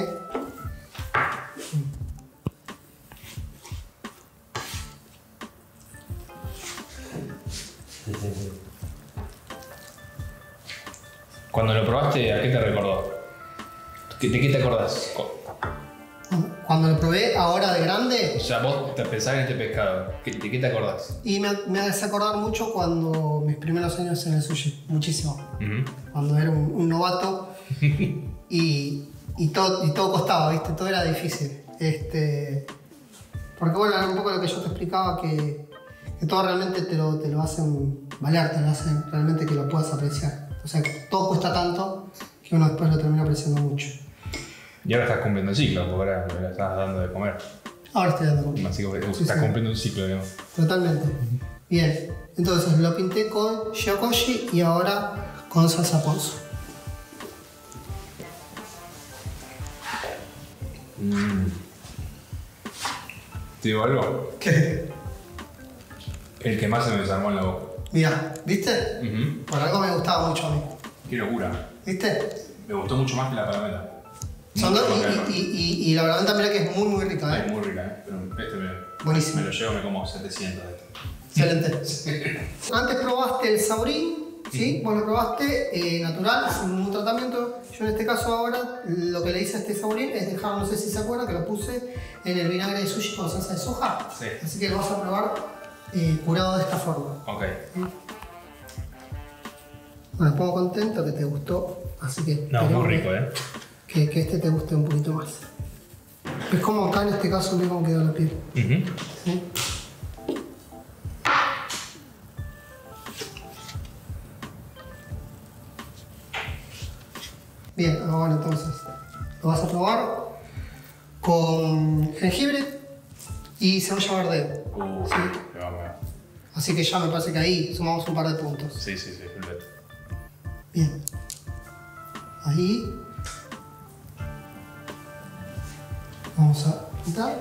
Cuando lo probaste, ¿a qué te recordó? ¿Qué- ¿De qué te acordás? Cuando lo probé ahora de grande, O sea, vos te pensás en este pescado. ¿qué- ¿De qué te acordás? y me, me hace acordar mucho cuando mis primeros años en el sushi, muchísimo. Ujú. Cuando era un, un novato y, y todo, y todo costaba, ¿viste? Todo era difícil. Este, porque bueno, era un poco lo que yo te explicaba, que, que todo realmente te lo, te lo hacen valer, te lo hacen realmente que lo puedas apreciar. O sea, todo cuesta tanto que uno después lo termina apreciando mucho. Y ahora estás cumpliendo el ciclo, porque ahora le estás dando de comer. Ahora estoy dando. Así que Sí, estás sí. cumpliendo un ciclo, digamos. Totalmente. Bien, entonces lo pinté con Shiokoshi y ahora con salsa ponzu. ¿Te digo algo? ¿Qué? El que más se me desarmó en la boca. Mira, ¿viste? Ujú. Por algo me gustaba mucho a mí. Qué locura. ¿Viste? Me gustó mucho más que la palameta. Y, y, y, la verdad también que es muy muy rica, Es ¿eh? muy rica, ¿eh? Pero este me, Buenísimo. me lo llevo, me como 700 de esto. Excelente. Antes probaste el saurín, ¿sí? Vos lo probaste eh, natural, sin ningún tratamiento. Yo en este caso ahora lo que le hice a este saurín es dejar, no sé si se acuerdan, que lo puse en el vinagre de sushi con salsa de soja. Sí. Así que lo vas a probar eh, curado de esta forma. Ok. Bueno, me pongo contento que te gustó, así que No, muy rico, ¿eh? Que, que este te guste un poquito más. Es como acá en este caso, mira cómo quedó la piel. ¿sí? Bien, ahora entonces lo vas a probar con jengibre y cebolla verde. Uh, Sí. Así que ya me parece que ahí sumamos un par de puntos. Sí, sí, sí, olvídate. Bien. Ahí. Vamos a quitar.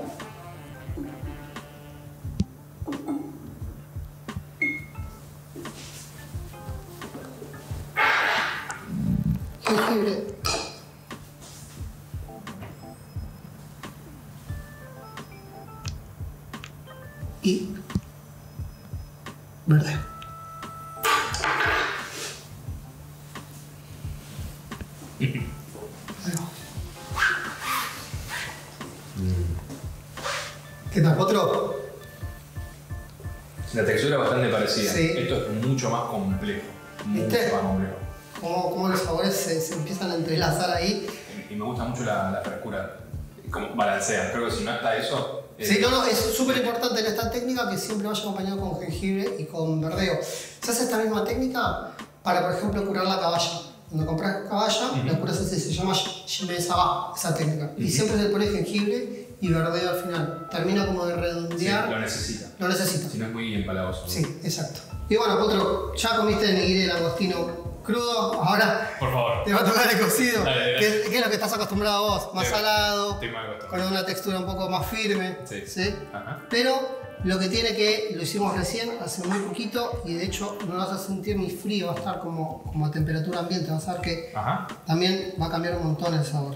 Súper importante en esta técnica que siempre vaya acompañado con jengibre y con verdeo. Se hace esta misma técnica para, por ejemplo, curar la caballa. Cuando compras caballa, la curas así, se llama shime saba, esa técnica. Y siempre se le pone jengibre y verdeo al final. Termina como de sí, redondear. lo necesita. Lo necesita. Si no es muy empalagoso. Sí, exacto. Y bueno, Potro, ya comiste el nigiri de langostino crudo, ahora Por favor. te va a tocar el cocido. Dale, dale. ¿Qué, qué es lo que estás acostumbrado vos? Más salado, Estoy mal con acostumbrado. una textura un poco más firme. Sí. Ajá. Pero lo que tiene que, lo hicimos recién, hace muy poquito, y de hecho no vas a sentir ni frío, va a estar como, como a temperatura ambiente, vas a ver que Ajá. también va a cambiar un montón el sabor.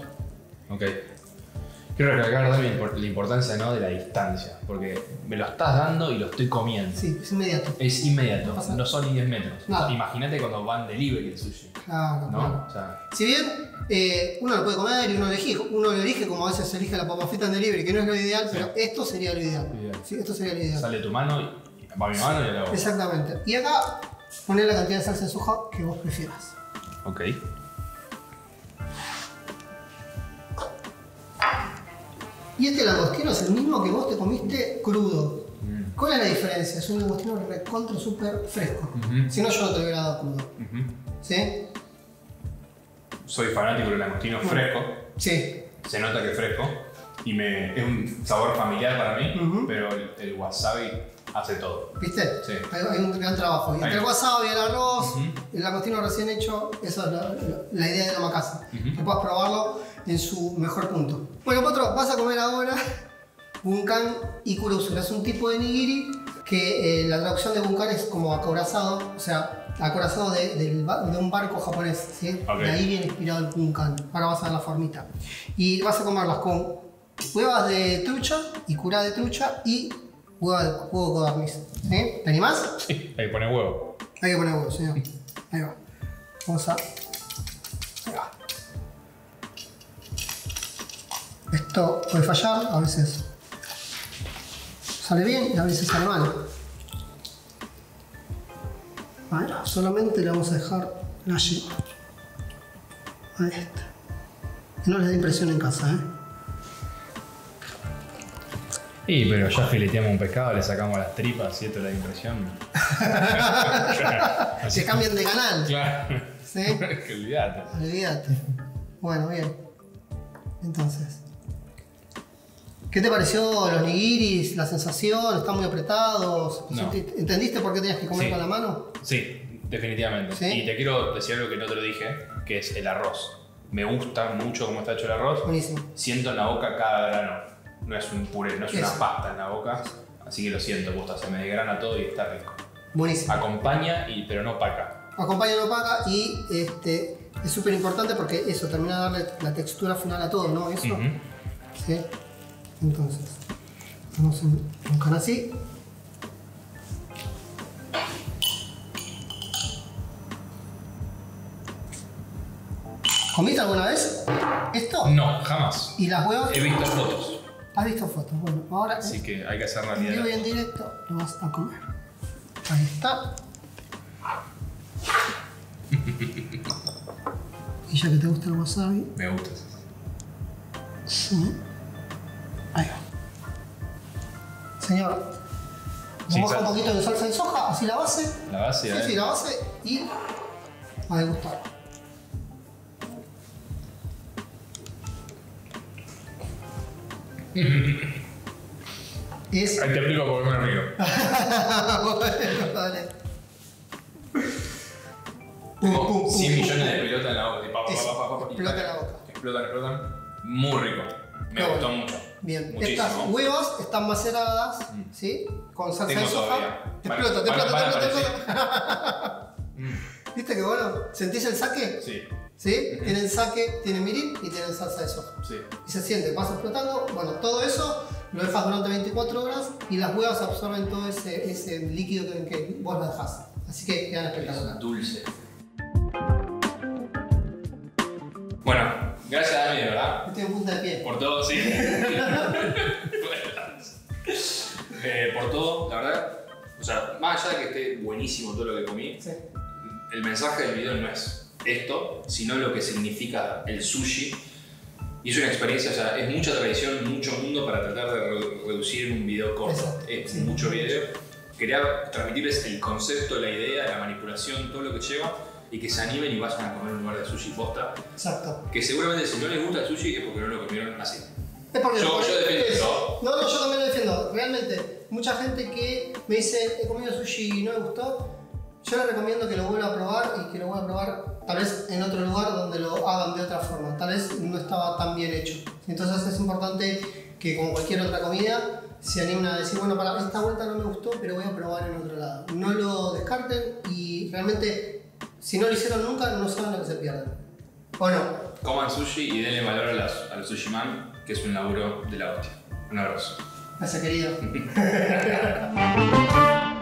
Ok. Quiero recalcar también la importancia ¿no? de la distancia, porque me lo estás dando y lo estoy comiendo. Sí, es inmediato. Es inmediato, no son ni 10 metros. Imagínate cuando van delivery el sushi, Claro, ¿no? claro. O sea, Si bien eh, uno lo puede comer y uno lo elige, uno lo elige como a veces se elige la papa frita en delivery, que no es lo ideal, pero esto sería lo ideal. Ideal. Sí, esto sería lo ideal. sale tu mano y va mi mano y la hago. Exactamente. Y acá poner la cantidad de salsa de soja que vos prefieras. Ok. Y este langostino es el mismo que vos te comiste crudo. Mm. ¿Cuál es la diferencia? Es un langostino recontra súper fresco. Ujú. Si no, yo no te lo hubiera dado crudo. ¿Sí? Soy fanático del langostino fresco, Sí. se nota que es fresco y me, es un sabor familiar para mí, Ujú. pero el, el wasabi hace todo. ¿Viste? Sí. Hay, hay un gran trabajo. Y entre Ahí. el wasabi, el arroz, el langostino recién hecho, eso es la, la- idea de la macasa. Que puedas probarlo en su mejor punto. Bueno, Potro, vas a comer ahora bunkan ikura usura. Es un tipo de nigiri que eh, la traducción de bunkan es como acorazado, o sea, acorazado de, ba- de un barco japonés. ¿sí? Ok. De ahí viene inspirado el bunkan. Ahora vas a ver la formita. Y vas a comerlas con huevas de trucha, ikura de trucha y hueva de huevo de codorniz. ¿Sí? ¿Te animás? Sí, ahí pone huevo. Hay que poner huevo, señor. Ahí va. Vamos a. Esto puede fallar, a veces sale bien y a veces sale mal. Bueno, solamente le vamos a dejar la allí. Ahí está. Y no les da impresión en casa, ¿eh? Y pero ya fileteamos un pescado, le sacamos las tripas y esto es la impresión. Se cambian de canal. Claro. ¿Sí? que olvidate. Olvídate. Bueno, bien. Entonces. ¿Qué te pareció los nigiris? ¿La sensación? ¿Están muy apretados? No. ¿Sentiste- ¿Entendiste por qué tenías que comer Sí. con la mano? Sí, definitivamente. ¿Sí? Y te quiero decir algo que no te lo dije, que es el arroz. Me gusta mucho cómo está hecho el arroz. Buenísimo. Siento en la boca cada grano. No es un puré, no es una pasta en la boca. Así que lo siento, gusta, se me desgrana todo y está rico. Buenísimo. Acompaña, y, pero no paca. Acompaña no paga y este, es súper importante porque eso termina de darle la textura final a todo, ¿no? Eso. ¿Sí? Entonces, vamos a buscar así. ¿Comiste alguna vez esto? No, jamás. ¿Y las huevas? He visto fotos, ¿Has visto fotos? Bueno, ahora así que hay que hacer en vivo y realidad. en directo lo vas a comer. Ahí está. y ya que te gusta el wasabi, Me gusta. sí. Ahí va. Señor, Sí, sal- un poquito de salsa de soja, así la base. La base, Sí, sí, la base y a degustar. es Ahí te explico por qué me río. bueno, pum, 100 pum, millones de pelotas en la boca. y pa, pa, Eso, pa, pa, pa, pa, y explota pa, la boca. Explotan, explotan. Muy rico. Me gustó bueno. mucho. Bien, Muchísimo. estas huevas están maceradas, ¿sí? Con salsa Tengo de soja. Te explota, te explota, te explota, te explota. ¿Viste que bueno? ¿Sentís el saque? Sí, ¿Sí? Tienen saque, tienen mirin y tienen salsa de soja. sí. Y se siente, vas explotando. Bueno, todo eso lo dejas durante 24 horas y las huevas absorben todo ese, ese líquido que, que vos lo dejás. Así que quedan espectaculares. Dulce. Bueno, gracias Dani, pie. Por todo, sí. Eh, por todo, la verdad. O sea, más allá de que esté buenísimo todo lo que comí, Sí. el mensaje del video no es esto, sino lo que significa el sushi. Y es una experiencia, o sea, es mucha tradición, mucho mundo para tratar de re- reducir un video corto. Exacto, Es sí. mucho video. Quería transmitirles el concepto, la idea, la manipulación, todo lo que lleva y que se animen y vayan a comer un lugar de sushi posta. Exacto. Que seguramente si no les gusta el sushi es porque no lo comieron así. Es porque Yo- yo defiendo. No, no, yo también lo defiendo. Realmente, mucha gente que me dice, he comido sushi y no me gustó, yo le recomiendo que lo vuelva a probar y que lo vuelva a probar tal vez en otro lugar donde lo hagan de otra forma. Tal vez no estaba tan bien hecho. Entonces es importante que como cualquier otra comida se animen a decir, bueno, para esta vuelta no me gustó, pero voy a probar en otro lado. No lo descarten y realmente, si no lo hicieron nunca, no saben lo que se pierden. ¿O no? Coman sushi y denle valor a, las, a sushi man, que es un laburo de la hostia. Un abrazo. Gracias, querido.